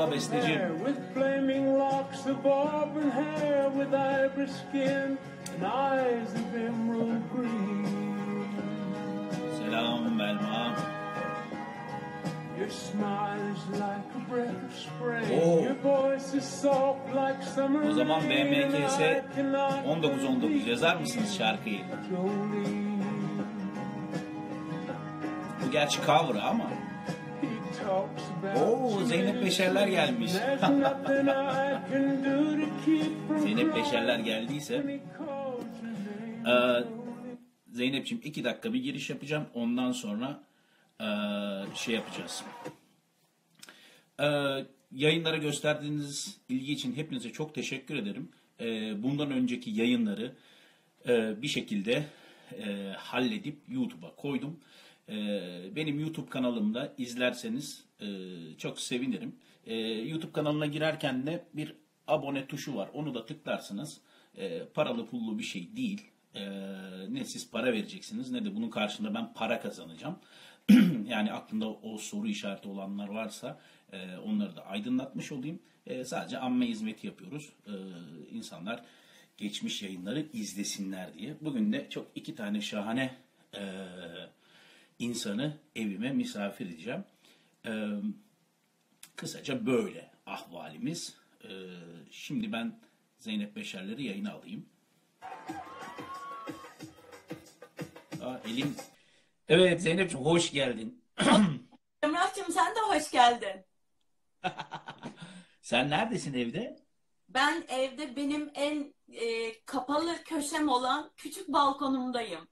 Merhaba besteci. With flaming locks of auburn hair, with ivory skin and eyes of emerald green. Selam Belma. Your smile is like a breath of spring. Oo. Your voice is soft like summer O zaman BMKS I cannot 1919 yazar mısınız şarkıyı? Bu gerçi cover ama. Oo, Zeynep Beşerler gelmiş. Zeynep Beşerler geldiyse. Ee, Zeynep'ciğim iki dakika bir giriş yapacağım. Ondan sonra ee, şey yapacağız. Ee, yayınlara gösterdiğiniz ilgi için hepinize çok teşekkür ederim. Ee, bundan önceki yayınları ee, bir şekilde ee, halledip YouTube'a koydum. Ee, benim YouTube kanalımda izlerseniz ee, çok sevinirim. Ee, YouTube kanalına girerken de bir abone tuşu var. Onu da tıklarsınız. Ee, paralı pullu bir şey değil. Ne siz para vereceksiniz ne de bunun karşılığında ben para kazanacağım. yani aklında o soru işareti olanlar varsa e, onları da aydınlatmış olayım. E, sadece amme hizmeti yapıyoruz. E, insanlar geçmiş yayınları izlesinler diye. Bugün de çok iki tane şahane e, insanı evime misafir edeceğim. E, kısaca böyle ahvalimiz. E, şimdi ben Zeynep Beşerleri yayına alayım. Aa, elim... Evet Zeynep'ciğim hoş geldin. Emrah'cığım sen de hoş geldin. Sen neredesin evde? Ben evde benim en e, kapalı köşem olan küçük balkonumdayım.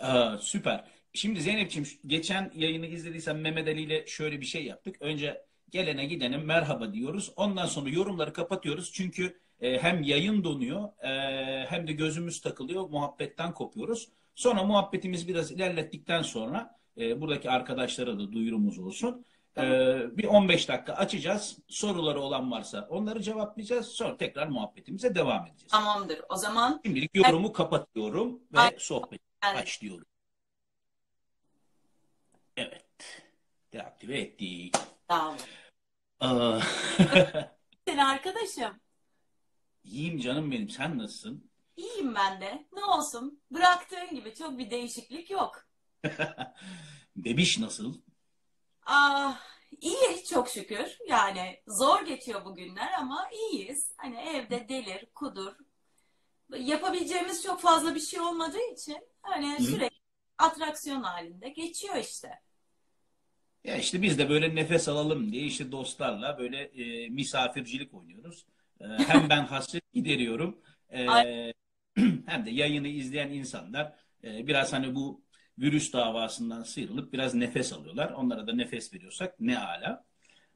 Aa, süper. Şimdi Zeynep'ciğim geçen yayını izlediysen Mehmet Ali ile şöyle bir şey yaptık. Önce gelene gidene merhaba diyoruz. Ondan sonra yorumları kapatıyoruz. Çünkü e, hem yayın donuyor e, hem de gözümüz takılıyor. Muhabbetten kopuyoruz. Sonra muhabbetimiz biraz ilerlettikten sonra e, buradaki arkadaşlara da duyurumuz olsun. E, bir 15 dakika açacağız. Soruları olan varsa onları cevaplayacağız. Sonra tekrar muhabbetimize devam edeceğiz. Tamamdır. O zaman Şimdilik yorumu kapatıyorum ve Ay- Yani- aç diyorum. Evet. Deaktive ettik. olun. Aa, Seni arkadaşım. İyiyim canım benim. Sen nasılsın? İyiyim ben de. Ne olsun? Bıraktığın gibi çok bir değişiklik yok. Bebiş nasıl? Ah, iyi çok şükür. Yani zor geçiyor bu günler ama iyiyiz. Hani evde delir, kudur. Yapabileceğimiz çok fazla bir şey olmadığı için hani sürekli atraksiyon halinde geçiyor işte. Ya işte biz de böyle nefes alalım diye işte dostlarla böyle e, misafircilik oynuyoruz. E, hem ben hasret gideriyorum e, hem de yayını izleyen insanlar e, biraz hani bu virüs davasından sıyrılıp biraz nefes alıyorlar. Onlara da nefes veriyorsak ne ala.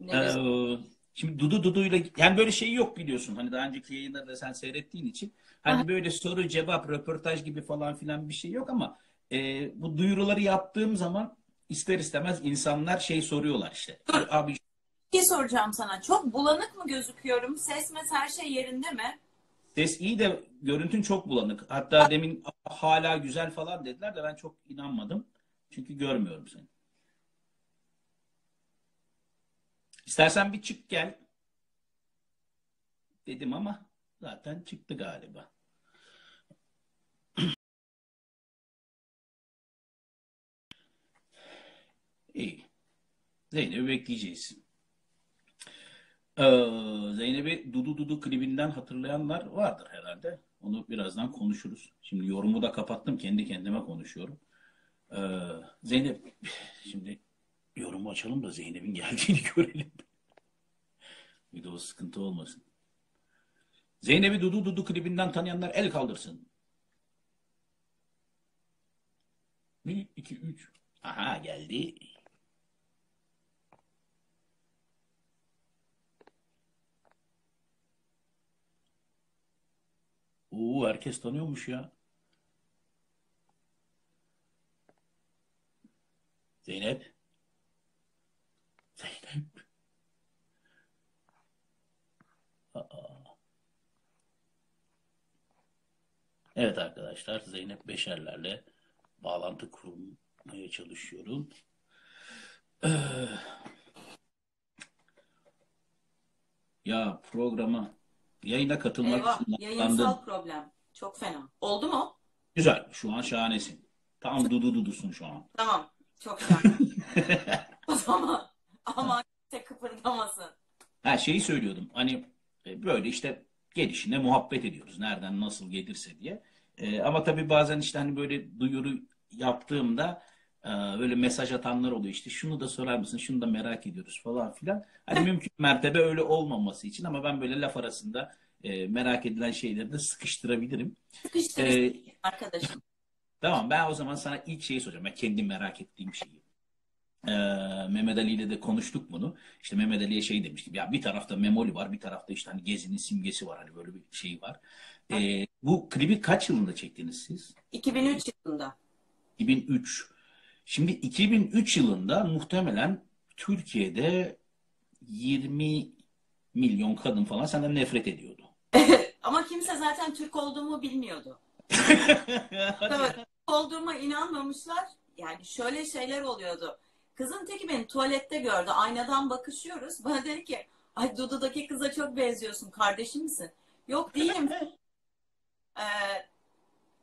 Ne güzel. Ee, şimdi Dudu Dudu'yla yani böyle şey yok biliyorsun. Hani daha önceki yayınları da sen seyrettiğin için. Hani böyle soru cevap röportaj gibi falan filan bir şey yok ama e, bu duyuruları yaptığım zaman ister istemez insanlar şey soruyorlar işte. Abi Bir şey soracağım sana. Çok bulanık mı gözüküyorum? Ses mes her şey yerinde mi? ses iyi de görüntün çok bulanık. Hatta demin hala güzel falan dediler de ben çok inanmadım. Çünkü görmüyorum seni. İstersen bir çık gel. Dedim ama zaten çıktı galiba. İyi. Zeynep'i bekleyeceğiz. Ee, Zeynep'i Dudu Dudu klibinden hatırlayanlar vardır herhalde. Onu birazdan konuşuruz. Şimdi yorumu da kapattım. Kendi kendime konuşuyorum. Ee, Zeynep, şimdi yorumu açalım da Zeynep'in geldiğini görelim. Bir de o sıkıntı olmasın. Zeynep'i Dudu Dudu klibinden tanıyanlar el kaldırsın. Bir, iki, üç. Aha geldi. Oo, herkes tanıyormuş ya. Zeynep. Zeynep. Aa. Evet arkadaşlar Zeynep Beşerler'le bağlantı kurmaya çalışıyorum. Ee, Ya programa yayına katılmak Eyvah, için yayınsal atlandın. problem. Çok fena. Oldu mu? Güzel. Şu an şahanesin. Tam dudu dudusun şu an. Tamam. Çok şahane. O zaman ama kimse kıpırdamasın. Ha şeyi söylüyordum. Hani e, böyle işte gelişine muhabbet ediyoruz. Nereden nasıl gelirse diye. E, ama tabii bazen işte hani böyle duyuru yaptığımda e, böyle mesaj atanlar oluyor. İşte şunu da sorar mısın? Şunu da merak ediyoruz falan filan. Hani mümkün mertebe öyle olmaması için ama ben böyle laf arasında e, merak edilen şeyleri de sıkıştırabilirim. Sıkıştırırsın E, arkadaşım. Tamam ben o zaman sana ilk şeyi soracağım. Ben kendi merak ettiğim şeyi. Ee, Mehmet Ali ile de konuştuk bunu. İşte Mehmet Ali'ye şey demiştim. Ya bir tarafta Memoli var, bir tarafta işte hani Gezi'nin simgesi var. Hani böyle bir şey var. Ee, bu klibi kaç yılında çektiniz siz? 2003 yılında. 2003. Şimdi 2003 yılında muhtemelen Türkiye'de 20 milyon kadın falan senden nefret ediyordu. Ama kimse zaten Türk olduğumu bilmiyordu. Türk olduğuma inanmamışlar. Yani şöyle şeyler oluyordu. Kızın teki beni tuvalette gördü. Aynadan bakışıyoruz. Bana dedi ki ay Dudu'daki kıza çok benziyorsun. Kardeşim misin? Yok değilim. Ee,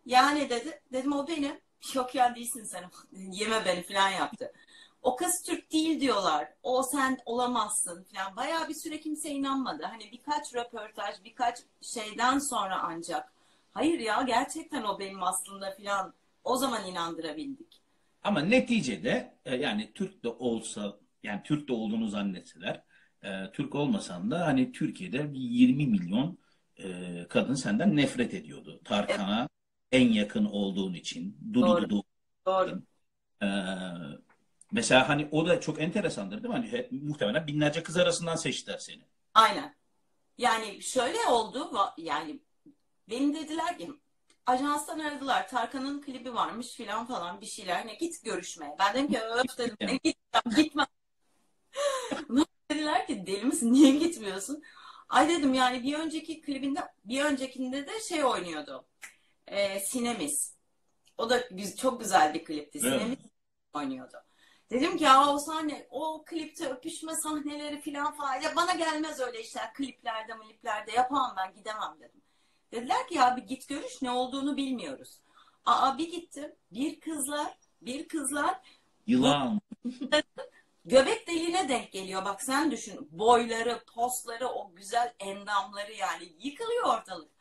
yani dedi. Dedim o benim. Yok ya değilsin sen. Yeme beni falan yaptı. O kız Türk değil diyorlar. O sen olamazsın falan. Bayağı bir süre kimse inanmadı. Hani birkaç röportaj, birkaç şeyden sonra ancak hayır ya gerçekten o benim aslında falan o zaman inandırabildik. Ama neticede e, yani Türk de olsa yani Türk de olduğunu zannetseler e, Türk olmasan da hani Türkiye'de bir 20 milyon e, kadın senden nefret ediyordu. Tarkan'a en yakın olduğun için. Dudu Doğru. Dudu. Doğru. E, mesela hani o da çok enteresandır değil mi? Hani he- muhtemelen binlerce kız arasından seçtiler seni. Aynen. Yani şöyle oldu. Yani benim dediler ki ajanstan aradılar. Tarkan'ın klibi varmış filan falan bir şeyler. Ne git görüşmeye. Ben dedim ki öf dedim. Ne gitmem, gitmem. dediler ki deli misin? Niye gitmiyorsun? Ay dedim yani bir önceki klibinde bir öncekinde de şey oynuyordu. Ee, Sinemis. O da çok güzel bir klipti. Evet. Sinemis oynuyordu. Dedim ki ya o sahne, o klipte öpüşme sahneleri falan falan. Ya bana gelmez öyle işler. Kliplerde, kliplerde yapamam ben gidemem dedim. Dediler ki ya bir git görüş ne olduğunu bilmiyoruz. Aa bir gittim. Bir kızlar, bir kızlar Yılan. göbek deliğine denk geliyor. Bak sen düşün. Boyları, postları, o güzel endamları yani yıkılıyor ortalık.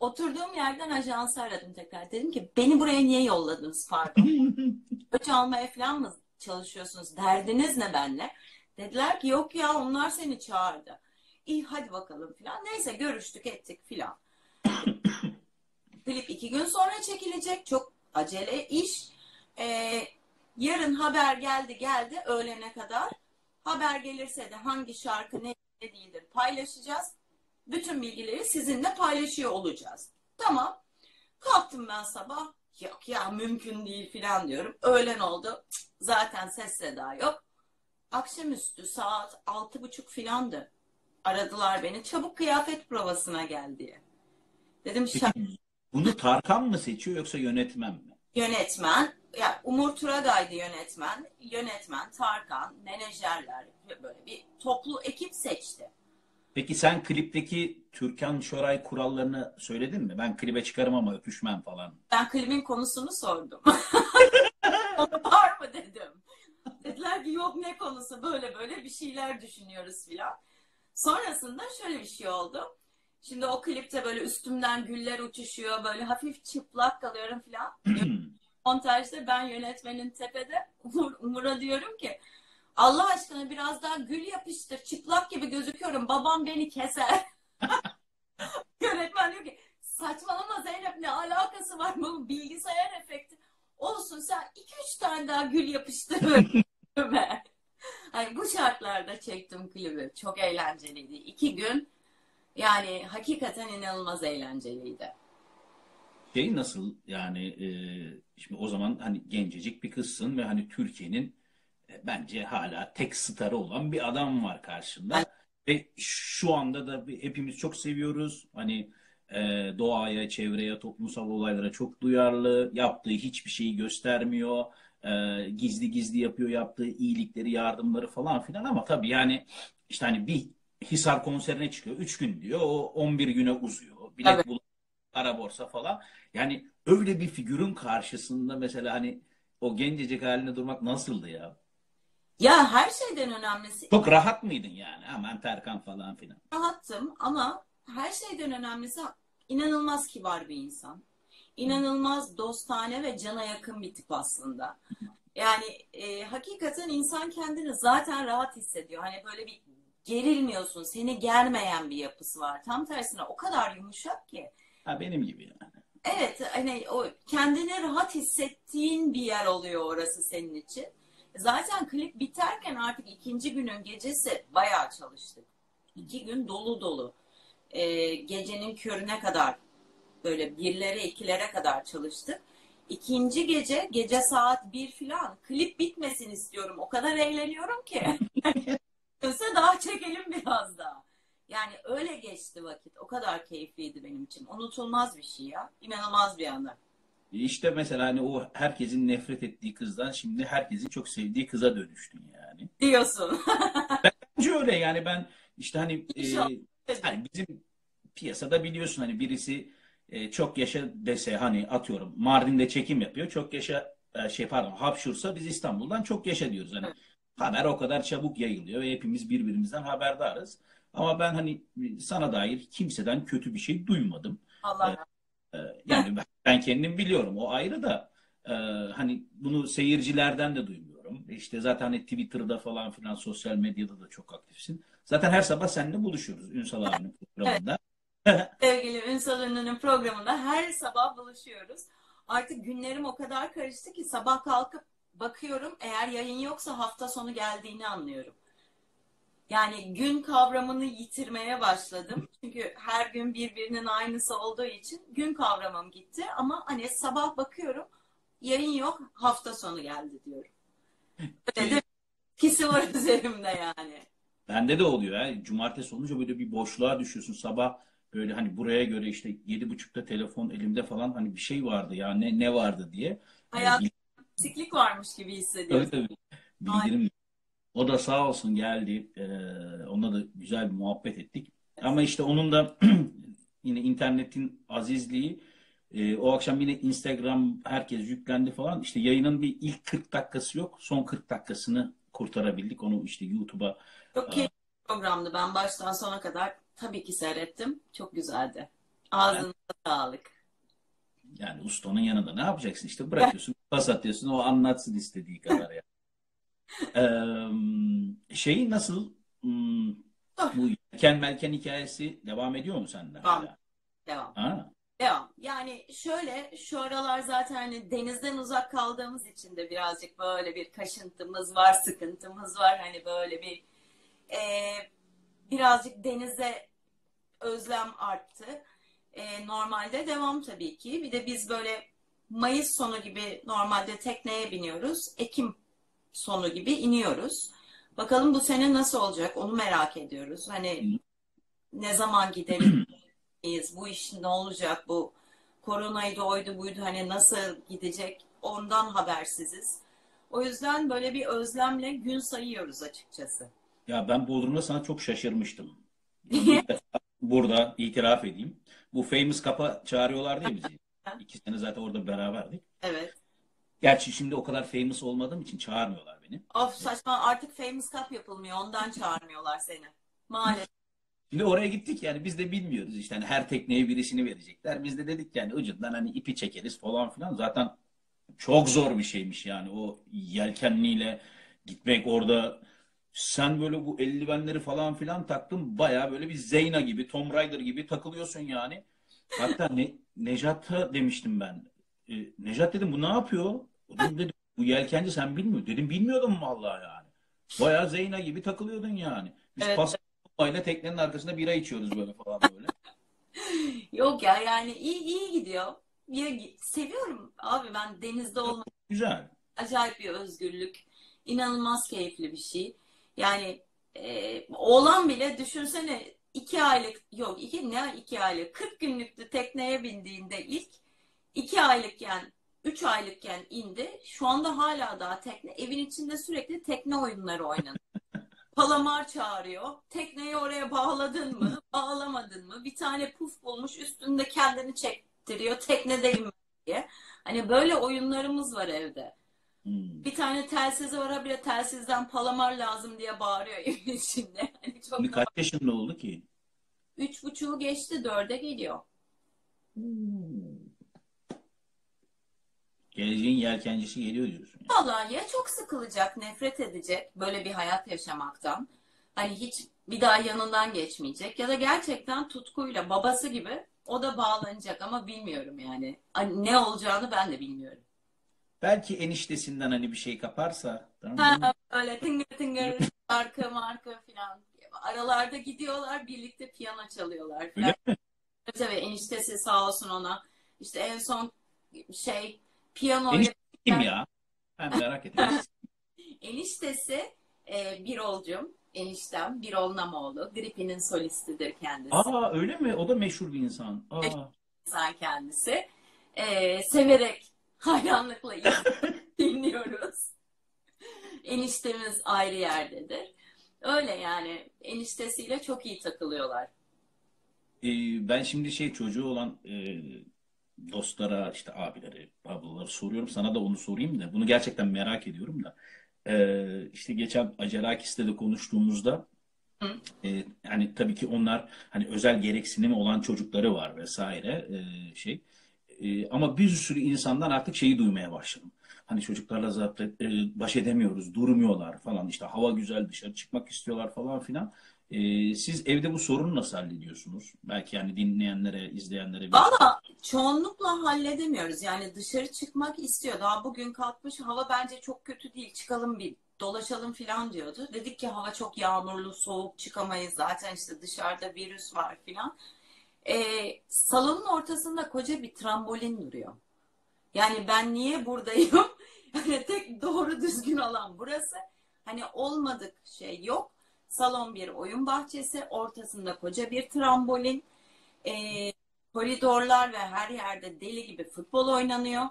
Oturduğum yerden ajansı aradım tekrar. Dedim ki beni buraya niye yolladınız pardon. Öç almaya falan mı çalışıyorsunuz? Derdiniz ne benle? Dediler ki yok ya onlar seni çağırdı. İyi hadi bakalım filan. Neyse görüştük ettik filan. Klip iki gün sonra çekilecek. Çok acele iş. Ee, yarın haber geldi geldi öğlene kadar. Haber gelirse de hangi şarkı ne, ne değildir paylaşacağız. Bütün bilgileri sizinle paylaşıyor olacağız. Tamam. Kalktım ben sabah. Yok ya mümkün değil filan diyorum. Öğlen oldu. Zaten ses seda yok. Akşamüstü saat altı buçuk filandı. Aradılar beni. Çabuk kıyafet provasına gel diye. Dedim Peki bunu Tarkan mı seçiyor yoksa yönetmen mi? yönetmen, ya Umur Turagay'dı yönetmen, yönetmen, Tarkan, menajerler böyle bir toplu ekip seçti. Peki sen klipteki Türkan Şoray kurallarını söyledin mi? Ben klibe çıkarım ama öpüşmem falan. Ben klibin konusunu sordum. Var mı dedim. Dediler ki yok ne konusu böyle böyle bir şeyler düşünüyoruz filan. Sonrasında şöyle bir şey oldu. Şimdi o klipte böyle üstümden güller uçuşuyor. Böyle hafif çıplak kalıyorum filan. Montajda ben yönetmenin tepede Umur, Umur'a diyorum ki Allah aşkına biraz daha gül yapıştır. Çıplak gibi gözüküyorum. Babam beni keser. Yönetmen diyor ki saçmalama Zeynep ne alakası var bu bilgisayar efekti. Olsun sen 2-3 tane daha gül yapıştır. Hani bu şartlarda çektim klibi. Çok eğlenceliydi. İki gün yani hakikaten inanılmaz eğlenceliydi. Şey nasıl yani e, şimdi o zaman hani gencecik bir kızsın ve hani Türkiye'nin e, bence hala tek starı olan bir adam var karşında. Ve şu anda da hepimiz çok seviyoruz. Hani e, doğaya, çevreye, toplumsal olaylara çok duyarlı. Yaptığı hiçbir şeyi göstermiyor. E, gizli gizli yapıyor yaptığı iyilikleri, yardımları falan filan ama tabii yani işte hani bir Hisar konserine çıkıyor. 3 gün diyor. O 11 güne uzuyor. Bilet Evet. bul kara borsa falan. Yani öyle bir figürün karşısında mesela hani o gencecik haline durmak nasıldı ya? Ya her şeyden önemlisi Çok rahat mıydın yani? Aman Terkan falan filan. rahattım ama her şeyden önemlisi inanılmaz kibar bir insan. İnanılmaz dostane ve cana yakın bir tip aslında. Yani e, hakikaten insan kendini zaten rahat hissediyor. Hani böyle bir gerilmiyorsun, seni germeyen bir yapısı var. Tam tersine o kadar yumuşak ki. Ha benim gibi yani. Evet, hani o kendini rahat hissettiğin bir yer oluyor orası senin için. Zaten klip biterken artık ikinci günün gecesi bayağı çalıştık. İki gün dolu dolu. Ee, gecenin körüne kadar böyle birlere ikilere kadar çalıştık. İkinci gece gece saat bir filan klip bitmesin istiyorum. O kadar eğleniyorum ki. Yoksa daha çekelim biraz daha. Yani öyle geçti vakit. O kadar keyifliydi benim için. Unutulmaz bir şey ya. İnanılmaz bir anda. İşte mesela hani o herkesin nefret ettiği kızdan şimdi herkesin çok sevdiği kıza dönüştün yani. Diyorsun. Bence öyle yani ben işte hani e, hani bizim piyasada biliyorsun hani birisi e, çok yaşa dese hani atıyorum Mardin'de çekim yapıyor çok yaşa e, şey pardon hapşursa biz İstanbul'dan çok yaşa diyoruz hani Evet. Haber o kadar çabuk yayılıyor ve hepimiz birbirimizden haberdarız ama ben hani sana dair kimseden kötü bir şey duymadım. Allah Ee, Yani ben, ben kendim biliyorum. O ayrı da e, hani bunu seyircilerden de duymuyorum. İşte zaten hani Twitter'da falan filan sosyal medyada da çok aktifsin. Zaten her sabah seninle buluşuyoruz Ünsal abinin programında. Sevgili Ünsal Ünlü'nün programında her sabah buluşuyoruz. Artık günlerim o kadar karıştı ki sabah kalkıp bakıyorum eğer yayın yoksa hafta sonu geldiğini anlıyorum. Yani gün kavramını yitirmeye başladım. Çünkü her gün birbirinin aynısı olduğu için gün kavramım gitti. Ama hani sabah bakıyorum yayın yok hafta sonu geldi diyorum. Öyle de etkisi var üzerimde yani. Bende de oluyor ya. Cumartesi olunca böyle bir boşluğa düşüyorsun. Sabah böyle hani buraya göre işte yedi buçukta telefon elimde falan hani bir şey vardı ya ne ne vardı diye. Hayat Bil- eksiklik varmış gibi hissediyorum. Tabii tabii. Bildirim. O da sağ olsun geldi. Ee, onunla da güzel bir muhabbet ettik. Ama işte onun da yine internetin azizliği e, o akşam yine Instagram herkes yüklendi falan. İşte yayının bir ilk 40 dakikası yok. Son 40 dakikasını kurtarabildik. Onu işte YouTube'a Çok keyifli bir programdı. Ben baştan sona kadar tabii ki seyrettim. Çok güzeldi. Ağzınıza sağlık. yani ustanın yanında ne yapacaksın? İşte bırakıyorsun, pas atıyorsun. O anlatsın istediği kadar ya. Ee, şeyi nasıl hmm, bu Yelken Melken hikayesi devam ediyor mu sende Devam. hala? Devam. Ha? Devam. Yani şöyle şu aralar zaten denizden uzak kaldığımız için de birazcık böyle bir kaşıntımız var, sıkıntımız var. Hani böyle bir e, birazcık denize özlem arttı. E, normalde devam tabii ki. Bir de biz böyle Mayıs sonu gibi normalde tekneye biniyoruz. Ekim sonu gibi iniyoruz. Bakalım bu sene nasıl olacak onu merak ediyoruz. Hani ne zaman gideriz, bu iş ne olacak, bu koronaydı, oydu, buydu hani nasıl gidecek ondan habersiziz. O yüzden böyle bir özlemle gün sayıyoruz açıkçası. Ya ben Bodrum'da sana çok şaşırmıştım. Burada itiraf edeyim. Bu Famous Cup'a çağırıyorlar diye bizi. İki sene zaten orada beraberdik. Evet. Gerçi şimdi o kadar famous olmadığım için çağırmıyorlar beni. Of saçma artık Famous Cup yapılmıyor ondan çağırmıyorlar seni. Maalesef. Şimdi oraya gittik yani biz de bilmiyoruz işte hani her tekneye birisini verecekler. Biz de dedik yani ucundan hani ipi çekeriz falan filan. Zaten çok zor bir şeymiş yani o yelkenliyle gitmek orada. Sen böyle bu eldivenleri falan filan taktın baya böyle bir Zeyna gibi Tom Raider gibi takılıyorsun yani. Hatta ne, Nejat'a demiştim ben. E, Nejat dedim bu ne yapıyor? O dedim, dedim, bu yelkenci sen bilmiyor. Dedim bilmiyordum vallahi yani. Baya Zeyna gibi takılıyordun yani. Biz Evet. pas ile teknenin arkasında bira içiyoruz böyle falan böyle. Yok ya yani iyi iyi gidiyor. Ya, seviyorum abi ben denizde olmak Güzel. acayip bir özgürlük. İnanılmaz keyifli bir şey. Yani e, oğlan bile düşünsene iki aylık yok iki ne iki aylık 40 günlüktü tekneye bindiğinde ilk iki aylıkken üç aylıkken indi. Şu anda hala daha tekne evin içinde sürekli tekne oyunları oynanıyor. palamar çağırıyor. Tekneyi oraya bağladın mı? Bağlamadın mı? Bir tane puf bulmuş üstünde kendini çektiriyor. Teknedeyim diye. Hani böyle oyunlarımız var evde. Hmm. Bir tane telsizi var habire telsizden palamar lazım diye bağırıyor evin içinde. Hani çok Şimdi kaç yaşında oldu ki? Üç buçuğu geçti dörde geliyor. Geleceğin yelkencisi geliyor diyorsun. yani. Vallahi ya çok sıkılacak, nefret edecek böyle bir hayat yaşamaktan. Hani hiç bir daha yanından geçmeyecek ya da gerçekten tutkuyla babası gibi o da bağlanacak ama bilmiyorum yani. Hani ne olacağını ben de bilmiyorum. Belki eniştesinden hani bir şey kaparsa. Ha, böyle tıngır tıngır arka marka falan. Aralarda gidiyorlar birlikte piyano çalıyorlar mi? Tabii eniştesi sağ olsun ona. İşte en son şey piyano Enişte kim ya? Ben merak ediyorum. Eniştesi e, Birol'cum, eniştem Birol Namoğlu. Gripin'in solistidir kendisi. Aa öyle mi? O da meşhur bir insan. Aa. İnsan kendisi. E, severek, hayranlıkla dinliyoruz. Eniştemiz ayrı yerdedir. Öyle yani eniştesiyle çok iyi takılıyorlar. Ee, ben şimdi şey çocuğu olan e, dostlara işte abileri, ablaları soruyorum. Sana da onu sorayım da. Bunu gerçekten merak ediyorum da. Ee, işte geçen Acerakis'le de konuştuğumuzda Hı. e, yani tabii ki onlar hani özel gereksinimi olan çocukları var vesaire e, şey. E, ama bir sürü insandan artık şeyi duymaya başladım. Hani çocuklarla zaten e, baş edemiyoruz, durmuyorlar falan. İşte hava güzel dışarı çıkmak istiyorlar falan filan. E, siz evde bu sorunu nasıl hallediyorsunuz? Belki yani dinleyenlere, izleyenlere bir... Valla çoğunlukla halledemiyoruz. Yani dışarı çıkmak istiyor. Daha bugün kalkmış hava bence çok kötü değil. Çıkalım bir dolaşalım falan diyordu. Dedik ki hava çok yağmurlu, soğuk çıkamayız. Zaten işte dışarıda virüs var falan. Ee, salonun ortasında koca bir trambolin duruyor. Yani ben niye buradayım? Yani tek doğru düzgün alan burası. Hani olmadık şey yok. Salon bir oyun bahçesi, ortasında koca bir trambolin. Ee, koridorlar ve her yerde deli gibi futbol oynanıyor.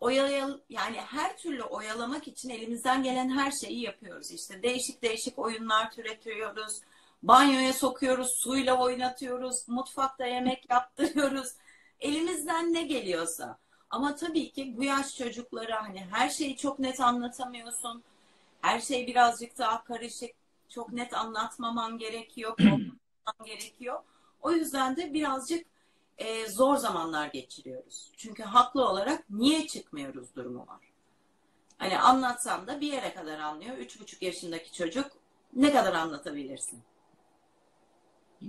Oyal yani her türlü oyalamak için elimizden gelen her şeyi yapıyoruz. İşte değişik değişik oyunlar türetiyoruz. Banyoya sokuyoruz, suyla oynatıyoruz, mutfakta yemek yaptırıyoruz. Elimizden ne geliyorsa. Ama tabii ki bu yaş çocuklara hani her şeyi çok net anlatamıyorsun. Her şey birazcık daha karışık. Çok net anlatmaman gerekiyor, korkmaman gerekiyor. O yüzden de birazcık e, zor zamanlar geçiriyoruz. Çünkü haklı olarak niye çıkmıyoruz durumu var. Hani anlatsam da bir yere kadar anlıyor. Üç buçuk yaşındaki çocuk ne kadar anlatabilirsin?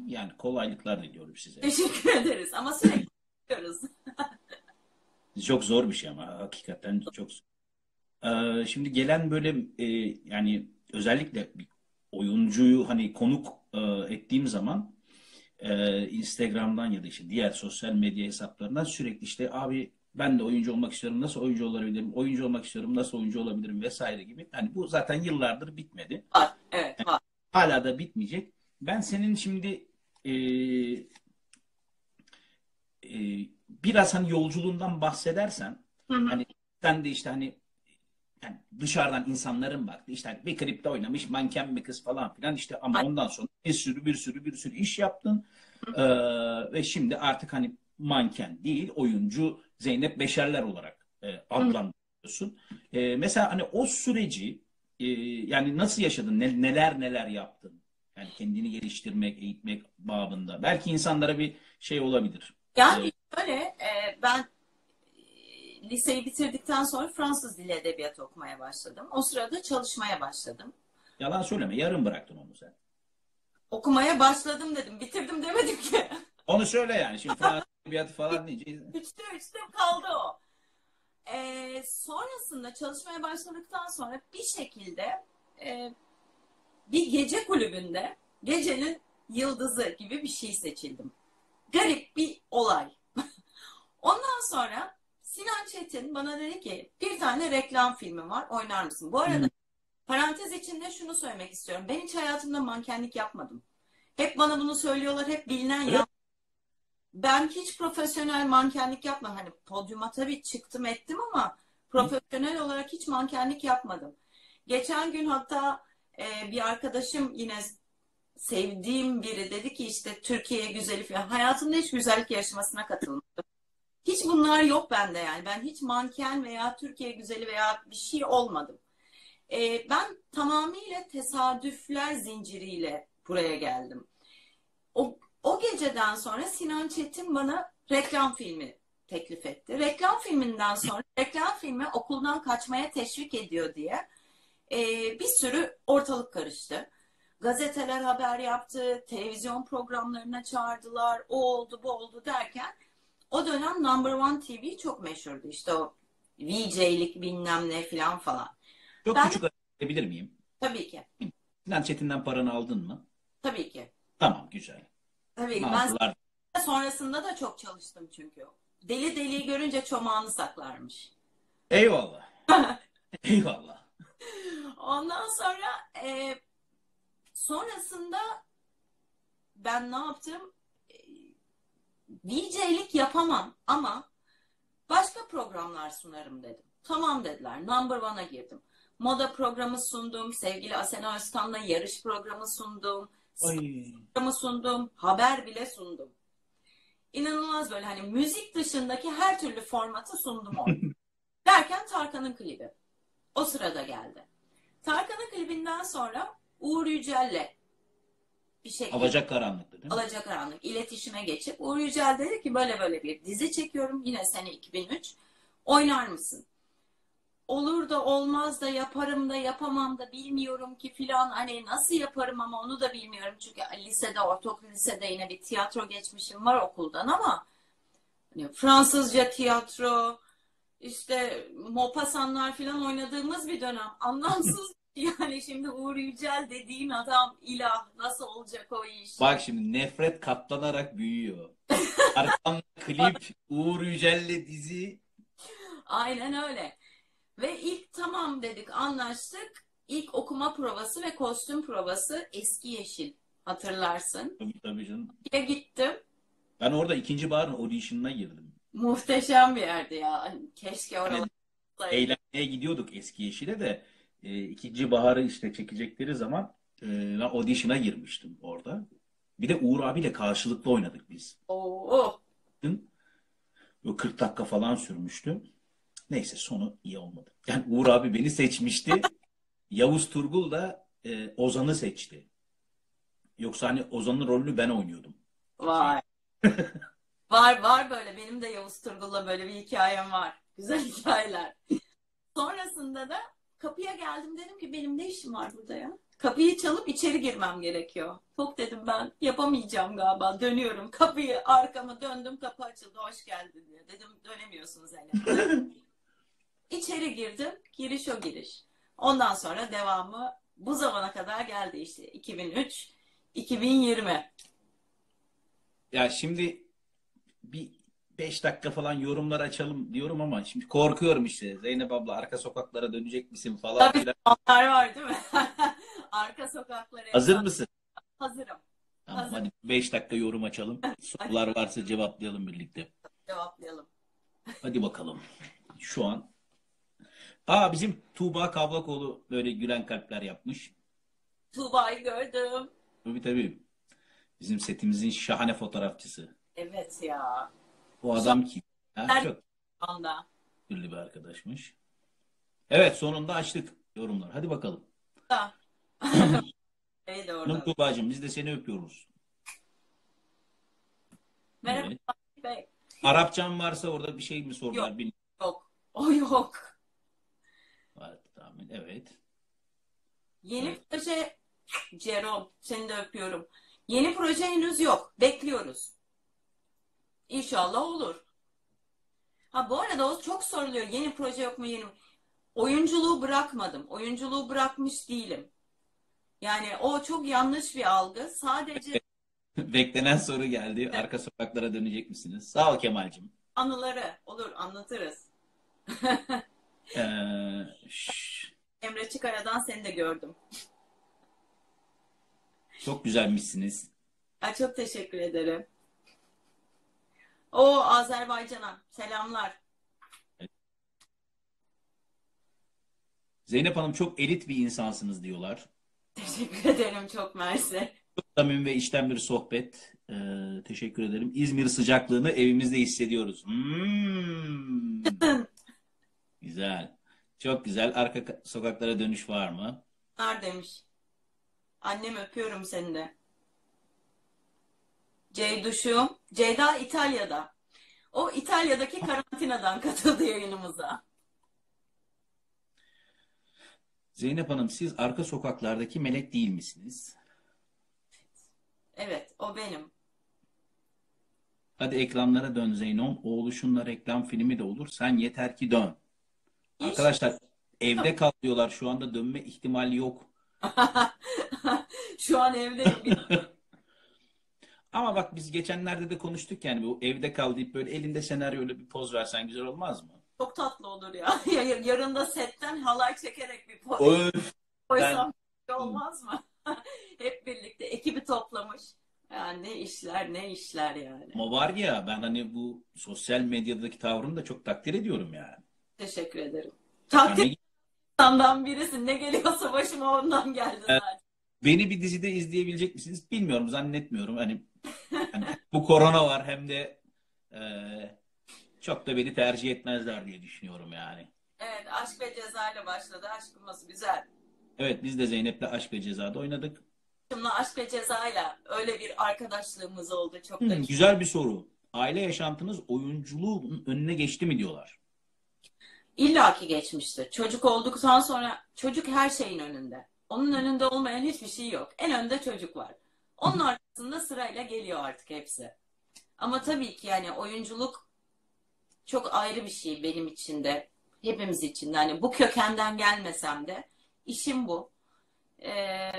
Yani kolaylıklar diliyorum size. Teşekkür ederiz ama sürekli çıkıyoruz. Çok zor bir şey ama hakikaten çok zor. Ee, şimdi gelen böyle e, yani özellikle bir oyuncuyu hani konuk e, ettiğim zaman e, Instagram'dan ya da işte diğer sosyal medya hesaplarından sürekli işte abi ben de oyuncu olmak istiyorum nasıl oyuncu olabilirim oyuncu olmak istiyorum nasıl oyuncu olabilirim vesaire gibi yani bu zaten yıllardır bitmedi Var, evet var. hala da bitmeyecek ben senin şimdi e, e, biraz hani yolculuğundan bahsedersen Hı hı. hani sen de işte hani yani dışarıdan insanların baktı işte hani bir klipte oynamış manken bir kız falan filan işte ama ondan sonra bir sürü bir sürü bir sürü iş yaptın. Ee, ve şimdi artık hani manken değil oyuncu Zeynep Beşerler olarak e, adlandırıyorsun. Ee, mesela hani o süreci e, yani nasıl yaşadın? Ne- neler neler yaptın yani kendini geliştirmek eğitmek babında belki insanlara bir şey olabilir. Yani şöyle e, ben e, liseyi bitirdikten sonra Fransız dili edebiyatı okumaya başladım. O sırada çalışmaya başladım. Yalan söyleme yarım bıraktın onu sen. Okumaya başladım dedim. Bitirdim demedim ki. Onu söyle yani şimdi Fransız edebiyatı falan deyince Üçte üçte kaldı o. E, sonrasında çalışmaya başladıktan sonra bir şekilde e, bir gece kulübünde gecenin yıldızı gibi bir şey seçildim. Garip bir olay. Ondan sonra Sinan Çetin bana dedi ki bir tane reklam filmi var oynar mısın? Bu arada Hı. parantez içinde şunu söylemek istiyorum. Ben hiç hayatımda mankenlik yapmadım. Hep bana bunu söylüyorlar. Hep bilinen ya. Ben hiç profesyonel mankenlik yapmadım. Hani podyuma tabii çıktım ettim ama profesyonel olarak hiç mankenlik yapmadım. Geçen gün hatta Ee, bir arkadaşım yine sevdiğim biri dedi ki işte Türkiye güzeli falan. Hayatımda hiç güzellik yarışmasına katılmadım. Hiç bunlar yok bende yani. Ben hiç manken veya Türkiye güzeli veya bir şey olmadım. Ee, ben tamamıyla tesadüfler zinciriyle buraya geldim. O, o geceden sonra Sinan Çetin bana reklam filmi teklif etti. Reklam filminden sonra reklam filmi okuldan kaçmaya teşvik ediyor diye e, bir sürü ortalık karıştı. Gazeteler haber yaptı, televizyon programlarına çağırdılar, o oldu bu oldu derken o dönem Number One TV çok meşhurdu. İşte o VJ'lik bilmem ne falan falan. Çok Ben- küçük edebilir miyim? Tabii ki, Sinan Çetin'den paranı aldın mı? tabii ki. Tamam güzel. Tabii ki. Ben sonrasında da çok çalıştım çünkü. Deli deliyi görünce çomağını saklarmış. Eyvallah. Eyvallah. Ondan sonra e, sonrasında ben ne yaptım? E, DJ'lik yapamam ama başka programlar sunarım dedim. Tamam dediler. Number One'a girdim. Moda programı sundum. Sevgili Asena Özkan'la yarış programı sundum. Programı sundum. Haber bile sundum. İnanılmaz böyle hani müzik dışındaki her türlü formatı sundum orada. Derken Tarkan'ın klibi. O sırada geldi. Tarkan'ın klibinden sonra Uğur Yücel'le bir şekilde Alacak karanlıktı değil mi? Alacakaranlık iletişime geçip Uğur Yücel dedi ki böyle böyle bir dizi çekiyorum. Yine sene 2003 oynar mısın? Olur da olmaz da yaparım da yapamam da bilmiyorum ki filan. Hani nasıl yaparım ama onu da bilmiyorum. Çünkü lisede ortaokul lisede yine bir tiyatro geçmişim var okuldan ama hani Fransızca tiyatro işte Maupassant'lar filan oynadığımız bir dönem anlamsız yani şimdi Uğur Yücel dediğin adam ilah nasıl olacak o iş? Bak şimdi nefret katlanarak büyüyor. Arkamda klip, Uğur Yücel'le dizi. Aynen öyle. Ve ilk tamam dedik anlaştık. İlk okuma provası ve kostüm provası Eski Yeşil. Hatırlarsın. Tabii tabii canım. Bir gittim. Ben orada ikinci baharın audition'ına girdim. Muhteşem bir yerdi ya. Hani Keşke olsaydı. Eğlenmeye gidiyorduk eski Yeşil'e de e, ikinci baharı işte çekecekleri zaman e, audition'a girmiştim orada. Bir de Uğur abiyle karşılıklı oynadık biz. Oo. Böyle 40 dakika falan sürmüştü. Neyse sonu iyi olmadı. Yani Uğur abi beni seçmişti. Yavuz Turgul da e, Ozan'ı seçti. Yoksa hani Ozan'ın rolünü ben oynuyordum. Vay. Var var böyle. Benim de Yavuz Turgul'la böyle bir hikayem var. Güzel hikayeler. Sonrasında da kapıya geldim dedim ki benim ne işim var burada ya? Kapıyı çalıp içeri girmem gerekiyor. Çok dedim ben yapamayacağım galiba. Dönüyorum. Kapıyı arkama döndüm. Kapı açıldı. Hoş geldin diye. Dedim dönemiyorsunuz hele. İçeri girdim. Giriş o giriş. Ondan sonra devamı bu zamana kadar geldi işte. 2003, 2020. Ya şimdi bir 5 dakika falan yorumlar açalım diyorum ama şimdi korkuyorum işte. Zeynep abla arka sokaklara dönecek misin falan Tabii. filan. Var değil mi? Arka sokakları. Hazır mısın? Hazırım. Tamam Hazır. hadi 5 dakika yorum açalım. Sorular varsa cevaplayalım birlikte. Cevaplayalım. Hadi bakalım. Şu an. Aa bizim Tuğba Kavlakoğlu böyle gülen kalpler yapmış. Tuğba'yı gördüm. Tabii tabii. Bizim setimizin şahane fotoğrafçısı. Evet ya. O adam kim? Ha, Ben- çok Anda. bir arkadaşmış. Evet sonunda açtık yorumlar. Hadi bakalım. Da. evet Hanım orada. Tuğba'cığım biz de seni öpüyoruz. Merhaba Evet. Bey. Arapçan varsa orada bir şey mi sordular? Yok. Bilmiyorum. Yok. O yok. Evet, tahmin. Evet. Yeni Evet. proje Jerome seni de öpüyorum. Yeni proje henüz yok. Bekliyoruz. İnşallah olur. Ha bu arada o çok soruluyor. Yeni proje yok mu yeni? Oyunculuğu bırakmadım. Oyunculuğu bırakmış değilim. Yani o çok yanlış bir algı. Sadece Beklenen soru geldi. Arka sokaklara dönecek misiniz? Sağ ol Kemal'cim. anıları olur anlatırız. Ee, Emre Çıkara'dan seni de gördüm. çok güzelmişsiniz. Ay, çok teşekkür ederim. O Azerbaycan'a selamlar. Zeynep Hanım çok elit bir insansınız diyorlar. Teşekkür ederim çok mersi. Samimi ve içten bir sohbet. Ee, teşekkür ederim. İzmir sıcaklığını evimizde hissediyoruz. Hmm. Güzel. Çok güzel. Arka ka- sokaklara dönüş var mı? Nar demiş. Annem öpüyorum seni de. Ceyduş'um. Ceyda İtalya'da. O İtalya'daki karantinadan katıldı yayınımıza. Zeynep Hanım siz arka sokaklardaki melek değil misiniz? Evet, o benim. Hadi ekranlara dön Zeynon. Oğluşunla reklam filmi de olur. Sen yeter ki dön. İş- Arkadaşlar evde kal diyorlar. Şu anda dönme ihtimali yok. Şu an evdeyim. Ama bak biz geçenlerde de konuştuk yani bu evde kal deyip böyle elinde senaryoyla bir poz versen güzel olmaz mı? Çok tatlı olur ya. Yar- Yarın da setten halay çekerek bir po- Öf. koysam şey olmaz mı? Hep birlikte ekibi toplamış. Yani ne işler ne işler yani. Ama var ya ben hani bu sosyal medyadaki tavrını da çok takdir ediyorum yani. Teşekkür ederim. Yani Takdir insandan birisi ne geliyorsa başıma ondan geldi zaten. Beni bir dizide izleyebilecek misiniz? Bilmiyorum, zannetmiyorum. Hani, hani bu korona var hem de e, çok da beni tercih etmezler diye düşünüyorum yani. Evet aşk ve ceza ile başladı. Aşkımız güzel. Evet biz de Zeynep'le Aşk ve Ceza'da oynadık. Şimdi aşk ve cezayla öyle bir arkadaşlığımız oldu. Çok da Hmm, güzel bir soru. Aile yaşantınız oyunculuğun önüne geçti mi diyorlar. illaki geçmiştir. Çocuk olduktan sonra çocuk her şeyin önünde. Onun önünde olmayan hiçbir şey yok. En önde çocuk var. Onun arkasında sırayla geliyor artık hepsi. Ama tabii ki yani oyunculuk çok ayrı bir şey benim için de. Hepimiz için de. Hani bu kökenden gelmesem de işim bu. Ee,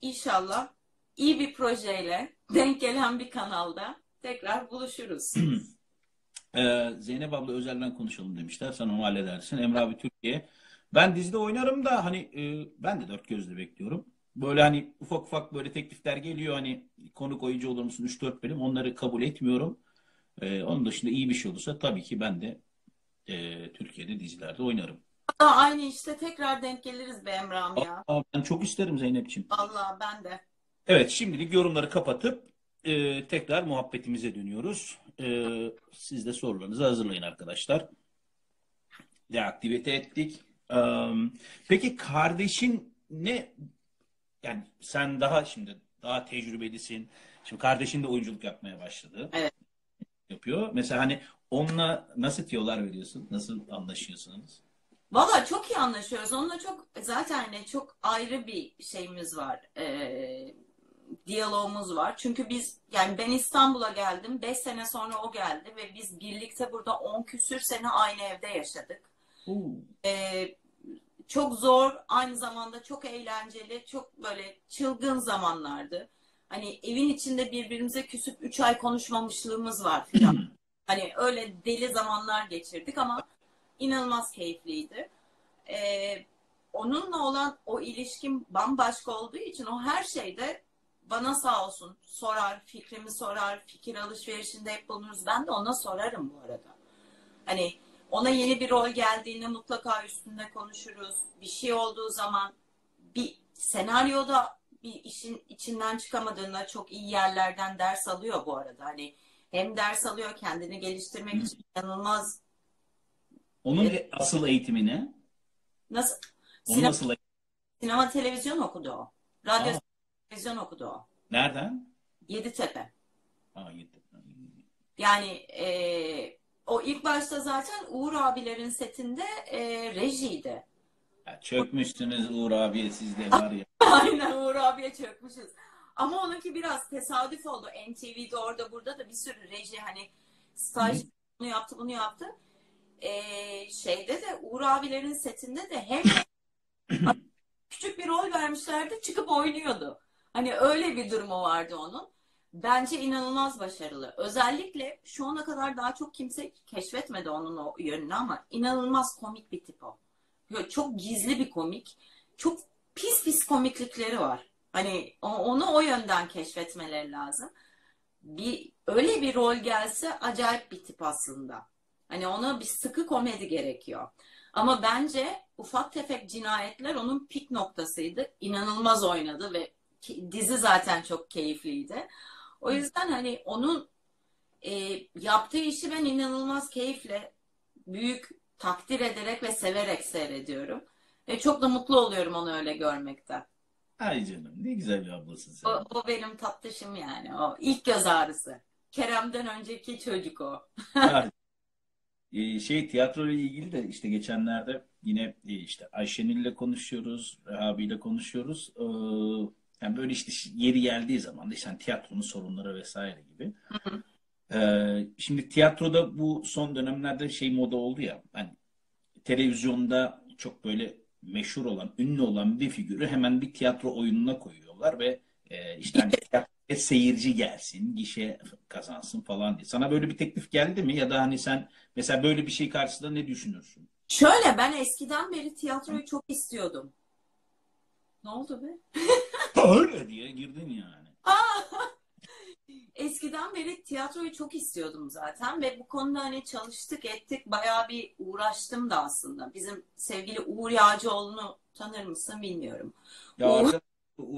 inşallah iyi bir projeyle denk gelen bir kanalda tekrar buluşuruz. Ee, Zeynep abla özelden konuşalım demişler. Sen onu halledersin. Emre abi Türkiye. Ben dizide oynarım da hani e, ben de dört gözle bekliyorum. Böyle hani ufak ufak böyle teklifler geliyor hani konuk oyuncu olur musun 3-4 bölüm onları kabul etmiyorum. Ee, onun dışında iyi bir şey olursa tabii ki ben de e, Türkiye'de dizilerde oynarım. Aa, aynı işte tekrar denk geliriz be Emrah'ım ya. Aa, ben çok isterim Zeynep'ciğim. Vallahi ben de. Evet şimdilik yorumları kapatıp e, tekrar muhabbetimize dönüyoruz. E, siz de sorularınızı hazırlayın arkadaşlar. Deaktivite ettik. Peki kardeşin ne yani sen daha şimdi daha tecrübelisin. Şimdi kardeşin de oyunculuk yapmaya başladı. Evet. Yapıyor. Mesela hani onunla nasıl tiyolar veriyorsun? Nasıl anlaşıyorsunuz? Valla çok iyi anlaşıyoruz. Onunla çok zaten hani çok ayrı bir şeyimiz var. Ee, diyalogumuz var. Çünkü biz yani ben İstanbul'a geldim. 5 sene sonra o geldi ve biz birlikte burada 10 küsür sene aynı evde yaşadık. Ee, çok zor, aynı zamanda çok eğlenceli, çok böyle çılgın zamanlardı. Hani evin içinde birbirimize küsüp 3 ay konuşmamışlığımız var filan. Hani öyle deli zamanlar geçirdik ama inanılmaz keyifliydi. Ee, onunla olan o ilişkim bambaşka olduğu için o her şeyde bana sağ olsun sorar, fikrimi sorar, fikir alışverişinde hep bulunuruz. Ben de ona sorarım bu arada. Hani ona yeni bir rol geldiğinde mutlaka üstünde konuşuruz. Bir şey olduğu zaman bir senaryoda bir işin içinden çıkamadığında çok iyi yerlerden ders alıyor bu arada. Hani hem ders alıyor kendini geliştirmek için inanılmaz Onun asıl eğitimi ne? nasıl Onun sinema, asıl sinema televizyon okudu o. Radyo Aa. televizyon okudu o. Nereden? Yeditepe. Aa, yetti. Yani e, o ilk başta zaten Uğur abilerin setinde e, rejiydi. Ya çökmüşsünüz Uğur abiye siz de var ya. Aynen Uğur abiye çökmüşüz. Ama onunki biraz tesadüf oldu. NTV'de orada burada da bir sürü reji hani staj bunu yaptı bunu yaptı. Ee, şeyde de Uğur abilerin setinde de hem küçük bir rol vermişlerdi çıkıp oynuyordu. Hani öyle bir durumu vardı onun. Bence inanılmaz başarılı. Özellikle şu ana kadar daha çok kimse keşfetmedi onun o yönünü ama inanılmaz komik bir tip o. Çok gizli bir komik. Çok pis pis komiklikleri var. Hani onu o yönden keşfetmeleri lazım. Bir öyle bir rol gelse acayip bir tip aslında. Hani ona bir sıkı komedi gerekiyor. Ama bence ufak tefek cinayetler onun pik noktasıydı. İnanılmaz oynadı ve dizi zaten çok keyifliydi. O yüzden hani onun e, yaptığı işi ben inanılmaz keyifle, büyük takdir ederek ve severek seyrediyorum. Ve çok da mutlu oluyorum onu öyle görmekten. Ay canım ne güzel bir ablasın sen. O, o benim tatlışım yani. O ilk göz ağrısı. Kerem'den önceki çocuk o. E, şey tiyatro ile ilgili de işte geçenlerde yine e, işte Ayşenil'le konuşuyoruz, Rehabi'yle konuşuyoruz. Ee, yani böyle işte yeri geldiği zaman da işte hani tiyatronun sorunları vesaire gibi. Ee, şimdi tiyatroda bu son dönemlerde şey moda oldu ya hani televizyonda çok böyle meşhur olan, ünlü olan bir figürü hemen bir tiyatro oyununa koyuyorlar ve e, işte hani tiyatroya seyirci gelsin, gişe kazansın falan diye. Sana böyle bir teklif geldi mi? Ya da hani sen mesela böyle bir şey karşısında ne düşünürsün? Şöyle ben eskiden beri tiyatroyu çok istiyordum. Ne oldu be? Öyle diye girdin yani. Eskiden beri tiyatroyu çok istiyordum zaten ve bu konuda hani çalıştık ettik bayağı bir uğraştım da aslında. Bizim sevgili Uğur Yağcıoğlu'nu tanır mısın bilmiyorum. Ya Uğur- arkadaş,